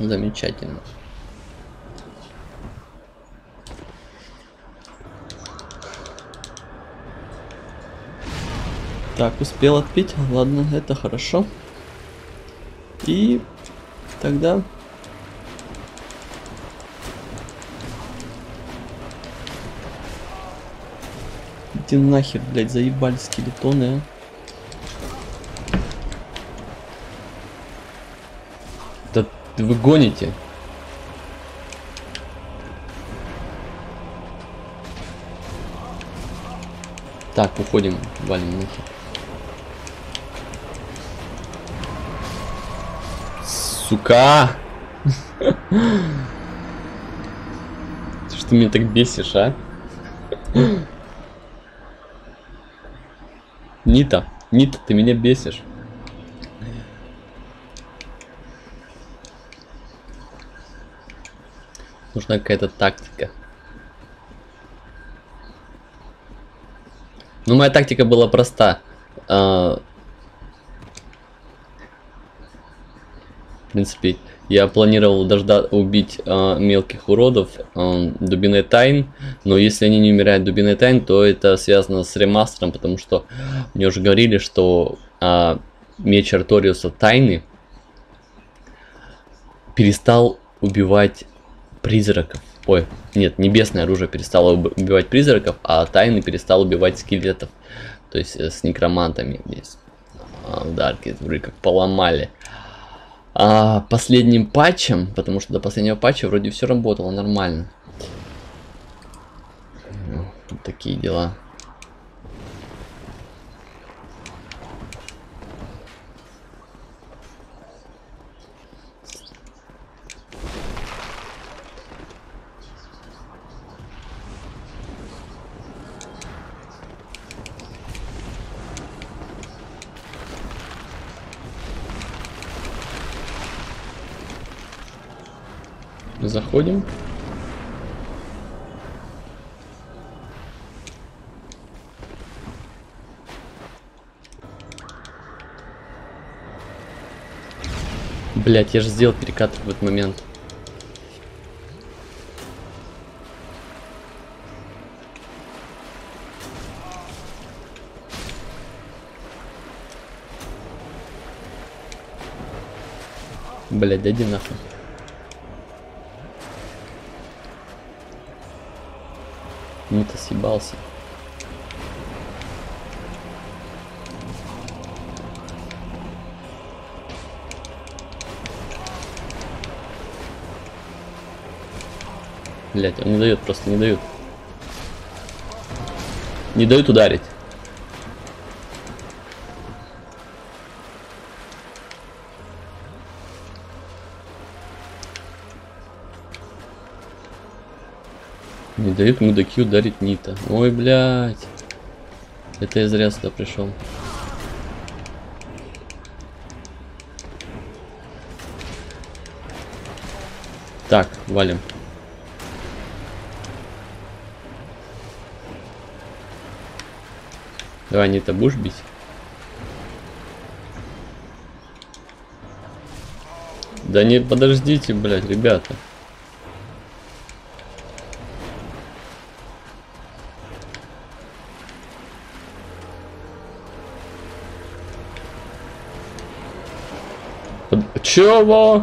Замечательно. Так, успел отпить. Ладно, это хорошо. И тогда... Иди нахер, блядь, заебали скелетоны, а. Да вы гоните. Так, уходим, валим нахер. Сука! Ты Что меня так бесишь, а? Нита, Нита, ты меня бесишь. нужна какая-то тактика. Ну, моя тактика была проста. А, в принципе, я планировал дожда убить э, мелких уродов э, дубиной тайн, но если они не умирают дубиной тайн, то это связано с ремастером, потому что мне уже говорили, что э, меч Арториуса тайны перестал убивать призраков. Ой, нет, небесное оружие перестало уб- убивать призраков, а тайны перестал убивать скелетов. То есть э, с некромантами здесь. А, в Дарке вроде как поломали. А последним патчем, потому что до последнего патча вроде все работало нормально. Ну, вот такие дела. Заходим. Блять, я же сделал перекат в этот момент. Блять, дойди нахуй. Нита съебался. Блять, он не дает, просто не дают. Не дают ударить. Не дают мудаки ударить Нита. Ой, блядь. Это я зря сюда пришел. Так, валим. Давай, Нита, будешь бить? Да не, подождите, блядь, ребята. Чего?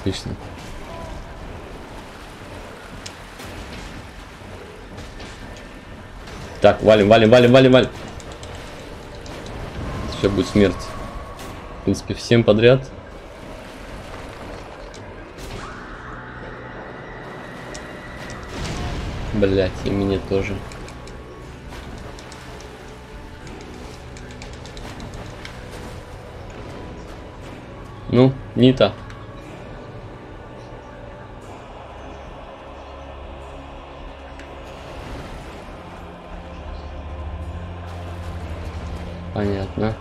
Отлично. Так, валим, валим, валим, валим, валим. Сейчас будет смерть. В принципе, всем подряд. Блять, и мне тоже. Ну, Нита. Понятно.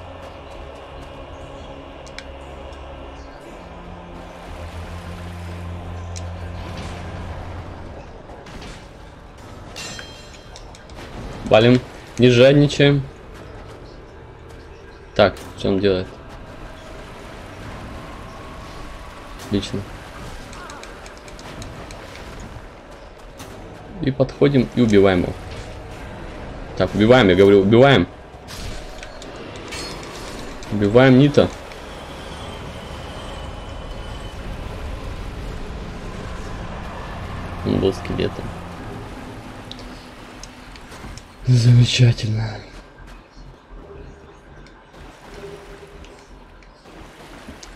Валим. Не жадничаем. Так, что он делает? Отлично. И подходим и убиваем его. Так, убиваем, я говорю, убиваем. Убиваем Нита. Он был скелетом. Замечательно.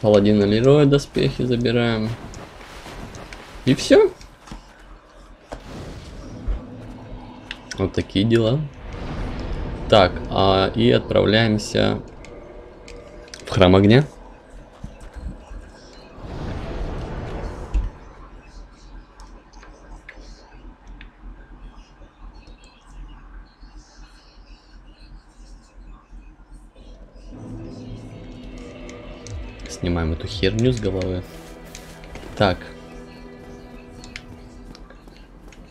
Паладина Лероя доспехи забираем. И все. Вот такие дела. Так, а, и отправляемся в храм огня. Снимаем эту херню с головы. Так.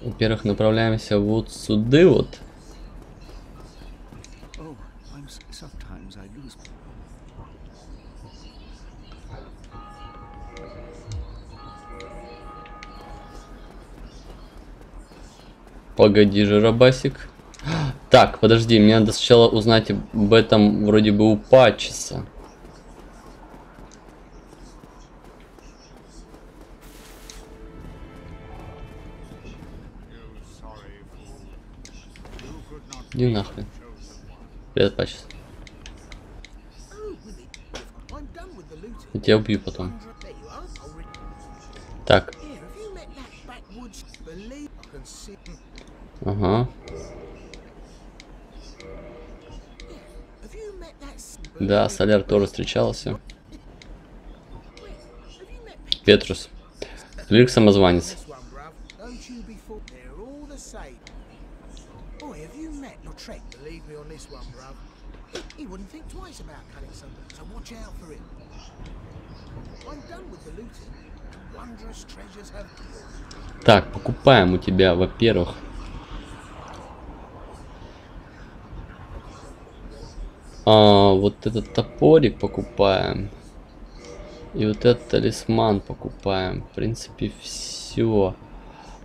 Во-первых, направляемся вот сюда вот. Погоди же, Рабасик. Так, подожди, мне надо сначала узнать об этом вроде бы у Патчеса. Иди нахрен. Привет. Oh, looting. Я тебя убью потом. Так, ага. Да, Соляр тоже встречался. Петрус. Лирик самозванец. Twice about something, so watch out for him. I'm done with the looting. Wondrous treasures have. Так, покупаем у тебя, во-первых. А, вот этот топорик покупаем. И вот этот талисман покупаем. В принципе, все.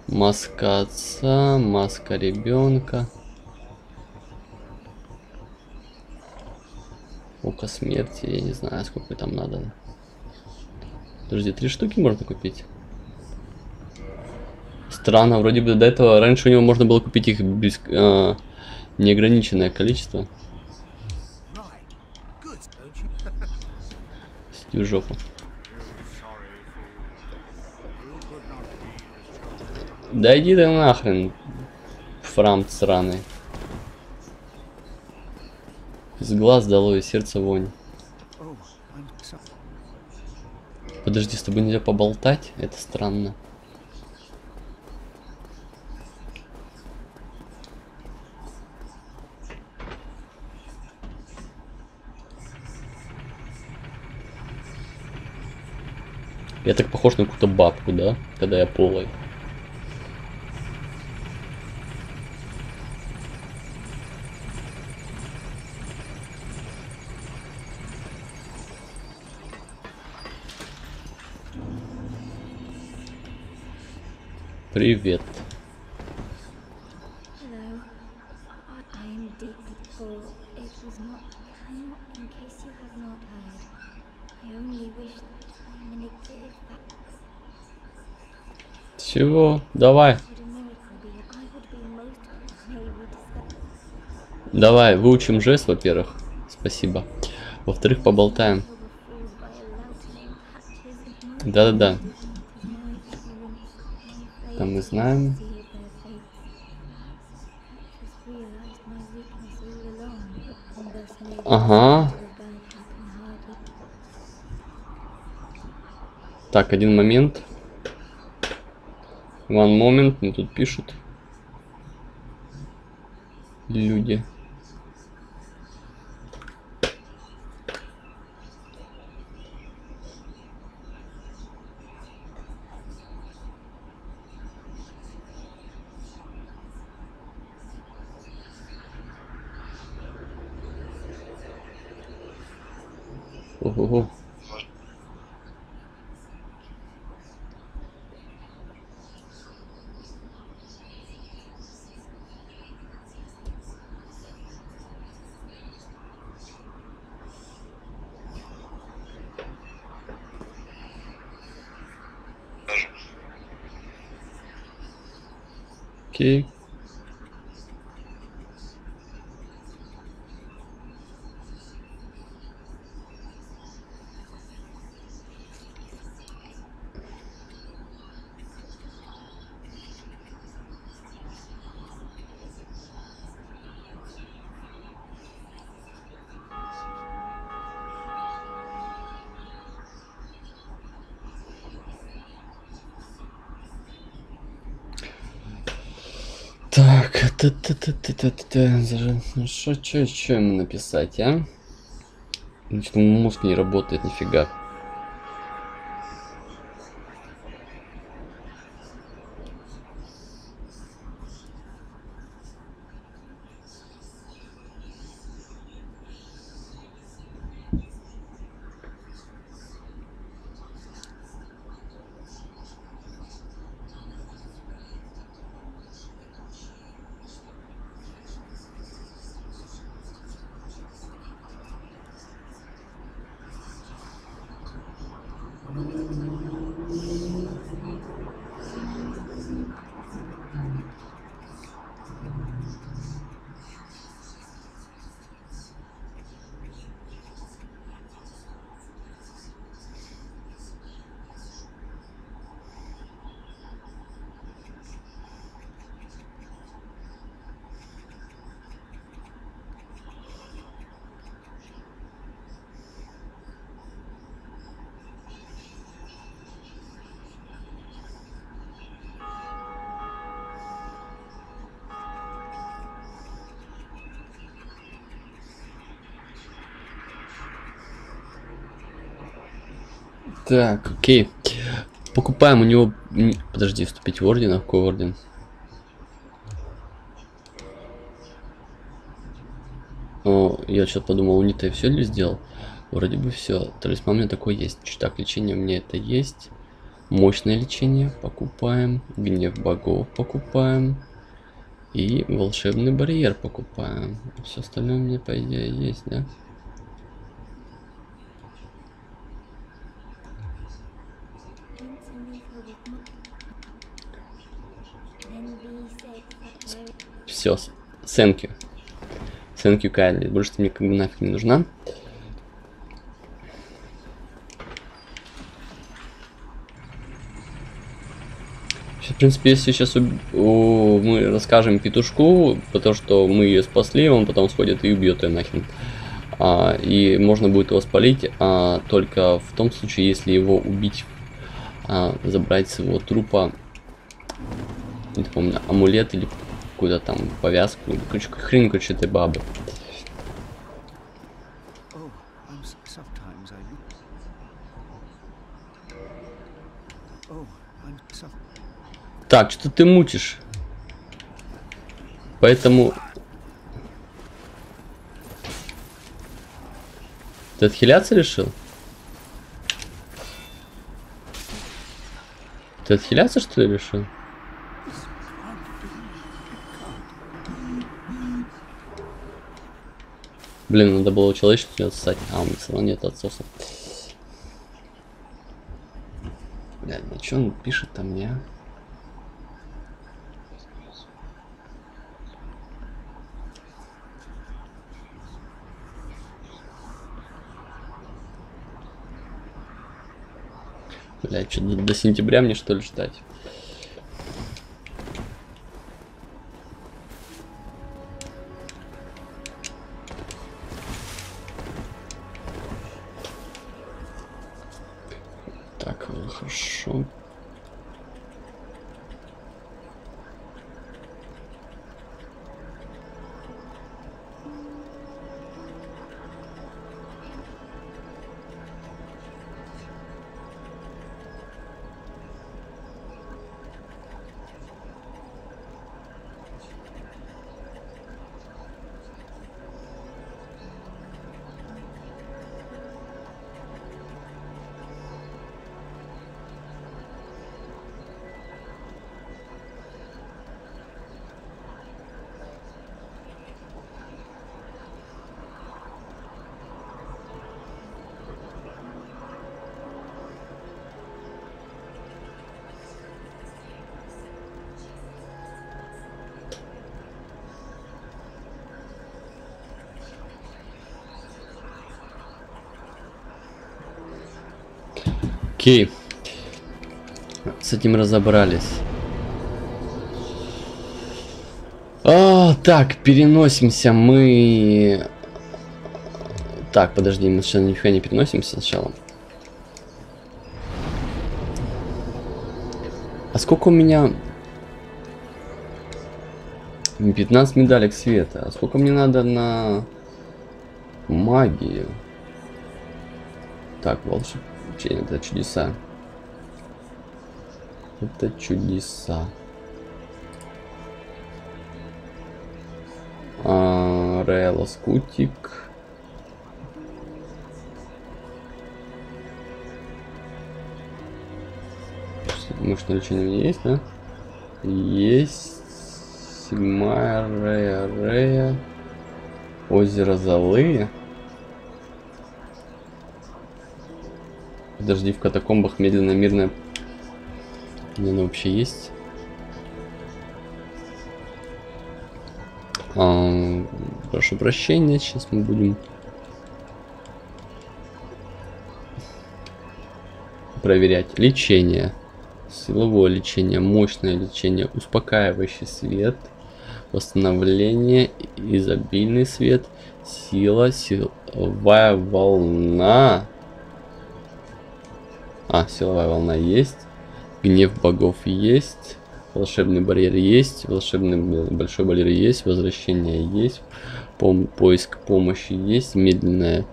Маска отца, маска ребенка. Око смерти, я не знаю, сколько там надо. Подожди, три штуки можно купить? Странно, вроде бы до этого раньше у него можно было купить их без, э, неограниченное количество. Сиди в жопу. Да иди ты нахрен, фрамт сраный. Из глаз дало и сердце вонь. Подожди, с тобой нельзя поболтать? Это странно. Я так похож на какую-то бабку, да? Когда я полой. May we discuss Давай, выучим жест, во-первых. Спасибо. Во-вторых, поболтаем. over made it Ага. Так, один момент. One moment, мне тут пишут. Люди. Ого. Окей. Что, что, что ему написать, а? Значит, мозг не работает, нифига. Так, окей. Покупаем у него... Подожди, вступить в орден, а какой орден? О, я что-то подумал, унита я все ли сделал? Вроде бы все. Талисман у меня такой есть. Читак лечения у меня это есть. Мощное лечение покупаем. Гнев богов покупаем. И волшебный барьер покупаем. Все остальное у меня, по идее, есть, да? Все, thank you. Thank you, Кайли. Больше ты мне как бы нафиг не нужна. В принципе, если сейчас мы расскажем петушку, потому что мы ее спасли, он потом сходит и убьет ее нахрен. А, и можно будет его спалить а, только в том случае, если его убить, а, забрать с его трупа, не помню, амулет или какую-то там повязку, короче, хрень, короче, этой бабы. Так, что ты мутишь? Поэтому... Ты отхиляться решил? Ты отхиляться, что ли, решил? Блин, надо было у человечества отсосать. А, у меня все равно нет отсоса. Блядь, ну что он пишет там мне? а? Блять, что до, до сентября мне что ли ждать? Окей. С этим разобрались. А, так, переносимся мы... Так, подожди, мы сначала нифига не переносимся сначала. А сколько у меня... 15 медалек света. А сколько мне надо на магию? Так, Это чудеса. Это чудеса. А, Рейл Скутик. Мощное лечение у меня есть, да? Есть. Седьмая Рея Рея. Озеро Золы. Подожди, в катакомбах медленно мирная. Где она вообще есть? А, прошу прощения, сейчас мы будем проверять лечение. Силовое лечение, мощное лечение, успокаивающий свет, восстановление, изобильный свет, сила, силовая волна. А, силовая волна есть. Гнев богов есть. Волшебный барьер есть. Волшебный большой барьер есть. Возвращение есть. Пом поиск помощи есть. Медленная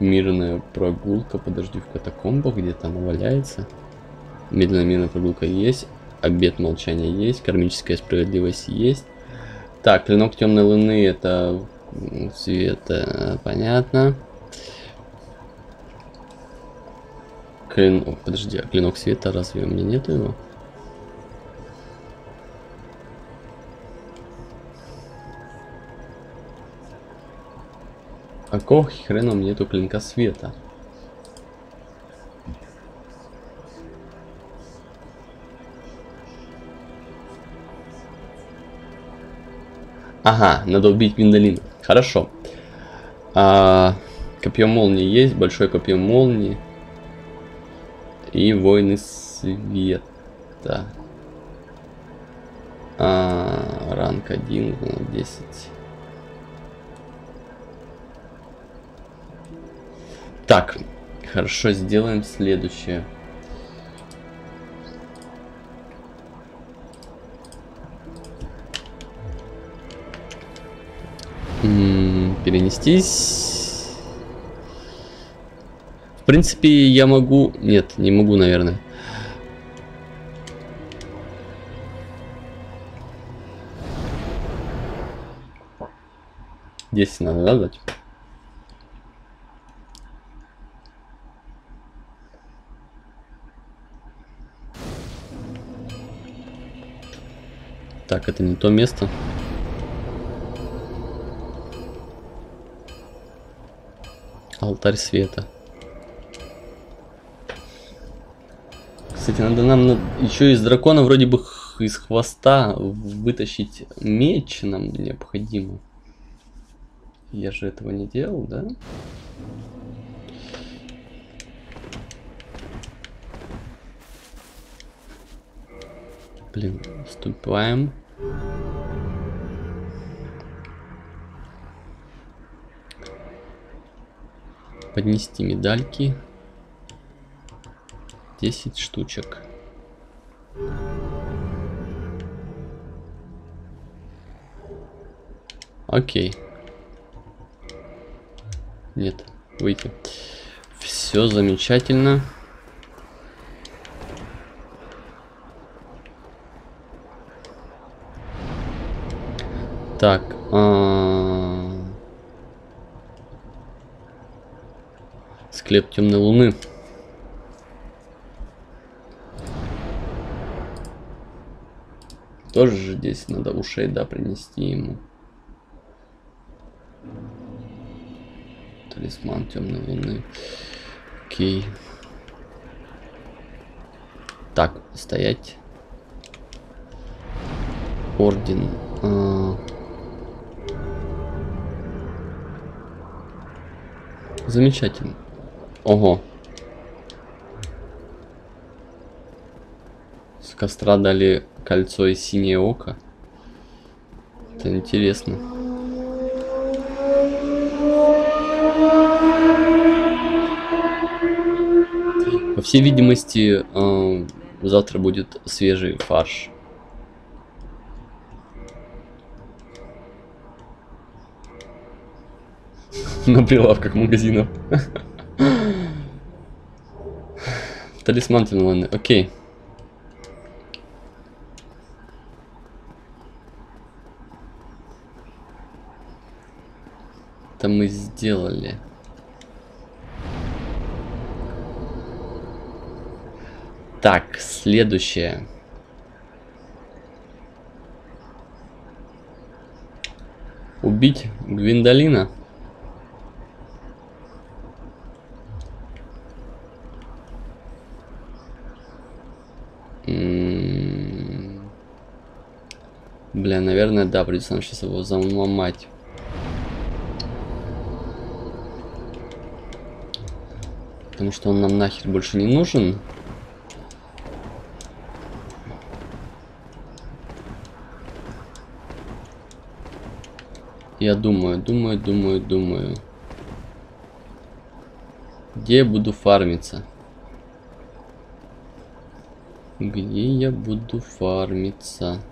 Мирная прогулка. Подожди, в катакомбах где-то она валяется. Медленная мирная прогулка есть. Обед молчания есть. Кармическая справедливость есть. Так, клинок темной луны это цвет, понятно. Клинок, подожди, а клинок света разве у меня нету его? А какого хрена меня нету клинка света? Ага, надо убить Виндалина. Хорошо. А, копье молнии есть, большое копье молнии. И воины света. А, ранг 1, 10. Так, хорошо, сделаем следующее. -м, перенестись. Принципе, я могу... Нет, не могу, наверное. Десять надо, да, дать? Так, это не то место. Алтарь света. Кстати, надо нам еще из дракона вроде бы из хвоста вытащить меч нам необходимо. Я же этого не делал, да? Блин, вступаем. Поднести медальки. 10 штучек. Окей. Нет, выйти. Все замечательно. Так. А. Склеп темной луны. Тоже же здесь надо ушей, да, принести ему. Талисман темной луны. Окей. Так, стоять. Орден. -а. Замечательно. Ого. С костра дали кольцо и синее око. Это интересно. По всей видимости, э, завтра будет свежий фарш. на прилавках магазинов. Талисман Тинланы. Окей. Это мы сделали. Так, следующее. Убить Гвиндолина. Бля, наверное, да, придется нам сейчас его заломать. Потому что он нам нахер больше не нужен. Я думаю, думаю, думаю, думаю. Где я буду фармиться? Где я буду фармиться?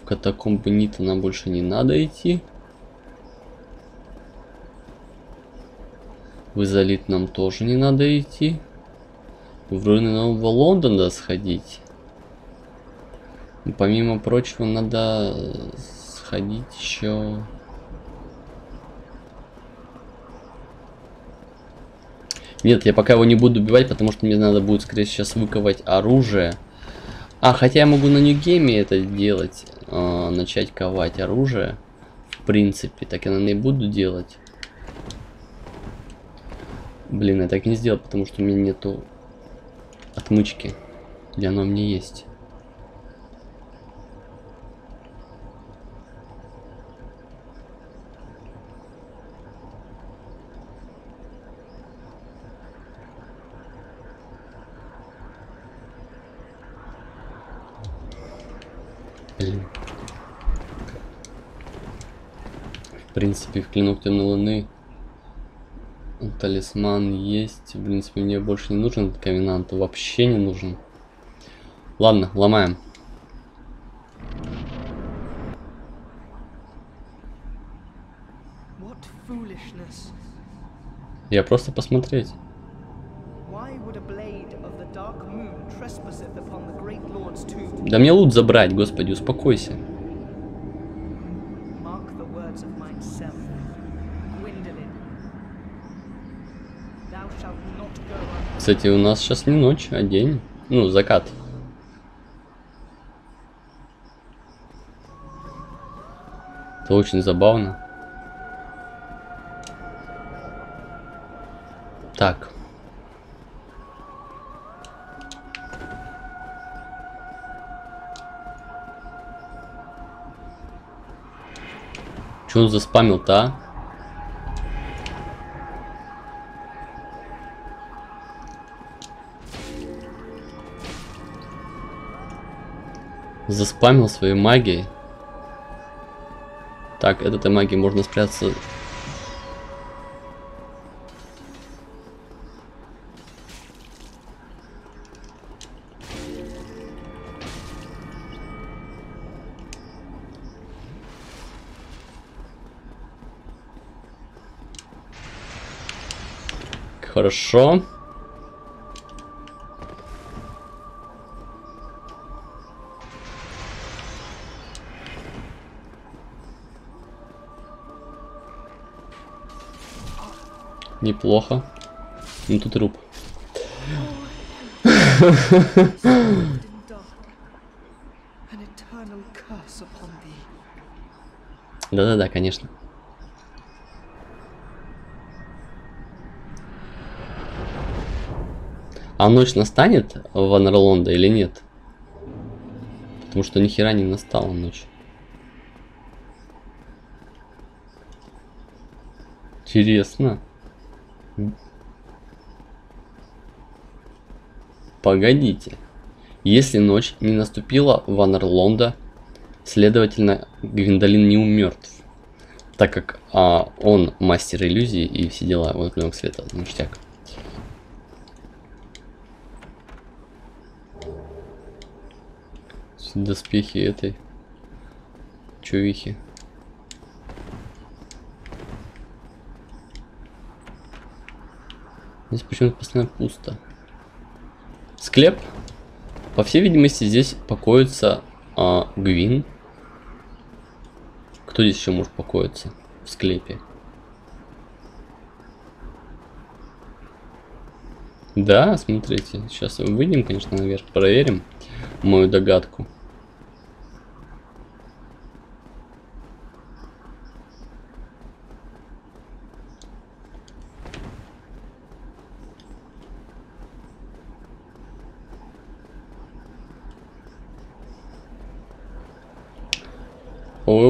В катакомбы Нита нам больше не надо идти. В Изолит нам тоже не надо идти. В руины Нового Лондона сходить. Помимо прочего, надо сходить еще... Нет, я пока его не буду убивать, потому что мне надо будет, скорее сейчас выковать оружие. А, хотя я могу на Ньюгейме это делать. Э, начать ковать оружие. В принципе, так я, наверное, и буду делать. Блин, я так не сделал, потому что у меня нету отмычки. Где оно меня есть. Блин. В принципе, в клинок темной луны талисман есть. В принципе, мне больше не нужен ковенант. Вообще не нужен. Ладно, ломаем. Я просто посмотреть. Да мне лут забрать, господи, успокойся. Кстати, у нас сейчас не ночь, а день. Ну, закат. Это очень забавно. Так. Че он заспамил-то, а? Заспамил своей магией. Так, от этой магии можно спрятаться. Хорошо. Неплохо. Ну тут труп. Да-да-да, конечно. А ночь настанет в Анерлонда или нет? Потому что ни хера не настала ночь. Интересно. Погодите. Если ночь не наступила в Анерлонда, следовательно, Гвиндолин не умертв. Так как а, он мастер иллюзии и все дела, вот клинок света, ништяк. Доспехи этой чувихи. Здесь почему-то постоянно пусто. Склеп. По всей видимости, здесь покоится а, Гвин. Кто здесь еще может покоиться в склепе? Да, смотрите, сейчас выйдем, конечно, наверх, проверим мою догадку.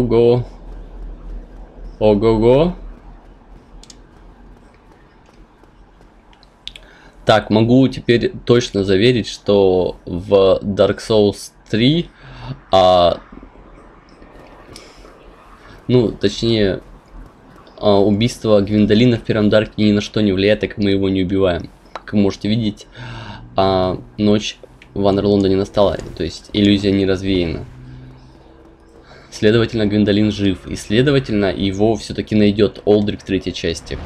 Ого. Ого-го. Так, могу теперь точно заверить, что в Dark Souls 3, а, ну, точнее, а, убийство Гвиндолина в первом Дарке ни на что не влияет, так как мы его не убиваем. Как вы можете видеть, а, ночь в Андерлонда не настала, то есть иллюзия не развеяна. Следовательно, Гвиндолин жив, и следовательно, его все-таки найдет Олдрик третьей части.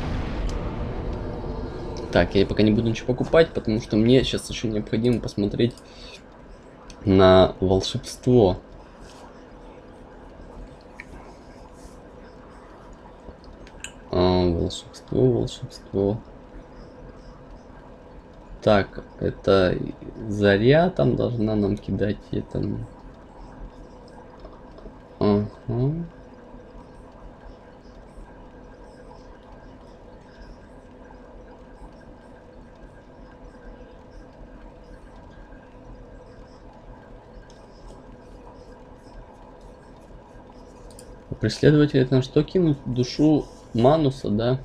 Так, я пока не буду ничего покупать, потому что мне сейчас еще необходимо посмотреть на волшебство. А, волшебство, волшебство. Так, это заря там должна нам кидать это. Ага. Преследователь это на что кинуть? Душу Мануса, да?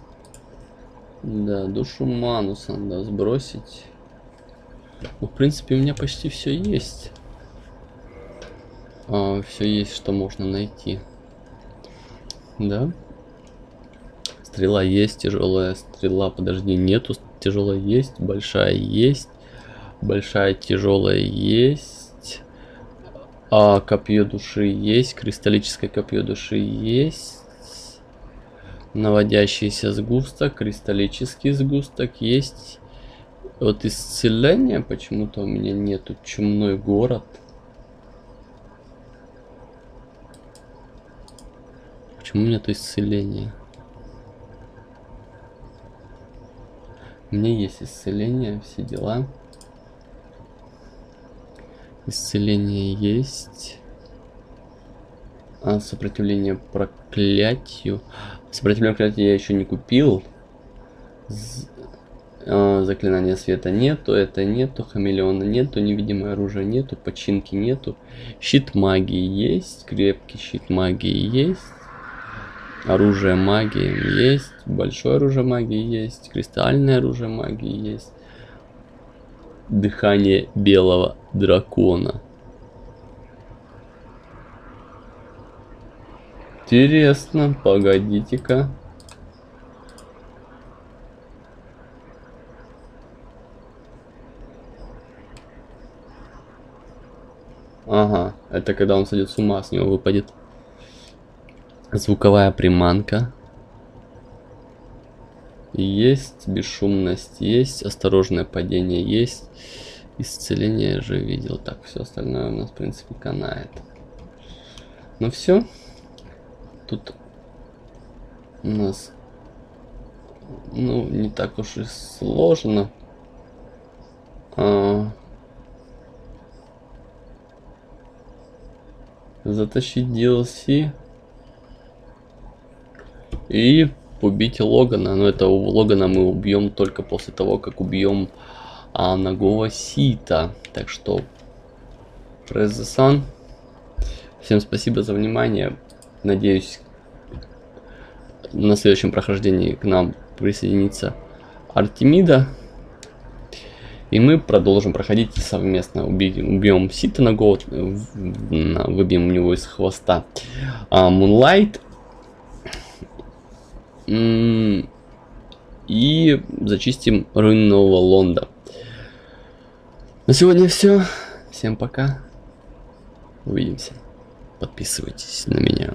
Да, душу Мануса надо сбросить. Ну, в принципе, у меня почти все есть. А, все есть, что можно найти. Да? Стрела есть, тяжелая стрела, подожди, нету. Тяжелая есть, большая есть. Большая тяжелая есть. А копье души есть, кристаллическое копье души есть. Наводящийся сгусток, кристаллический сгусток есть. Вот исцеление почему-то у меня нету. Чумной город. Почему нету исцеления? У меня есть исцеление, все дела. Исцеление есть. А, сопротивление проклятию. Сопротивление проклятию я еще не купил. З а, заклинания света нету, это нету, хамелеона нету, невидимое оружие нету, починки нету. Щит магии есть, крепкий щит магии есть. Оружие магии есть, большое оружие магии есть, кристальное оружие магии есть. Дыхание белого дракона. Интересно, погодите-ка. Ага, это когда он сойдет с ума, с него выпадет. Звуковая приманка. Есть, бесшумность есть, осторожное падение есть. Исцеление же видел. Так, все остальное у нас, в принципе, канает. Ну все. Тут у нас, ну, не так уж и сложно. А... Затащить DLC. И убить Логана. Но это у Логана мы убьем только после того, как убьем а, Нагова Сита. Так что, sun. Всем спасибо за внимание. Надеюсь, на следующем прохождении к нам присоединится Артемида. И мы продолжим проходить совместно. Убьем, убьем Сита на год, выбьем у него из хвоста а, и зачистим руины Нового Лонда. На сегодня все. Всем пока. Увидимся. Подписывайтесь на меня.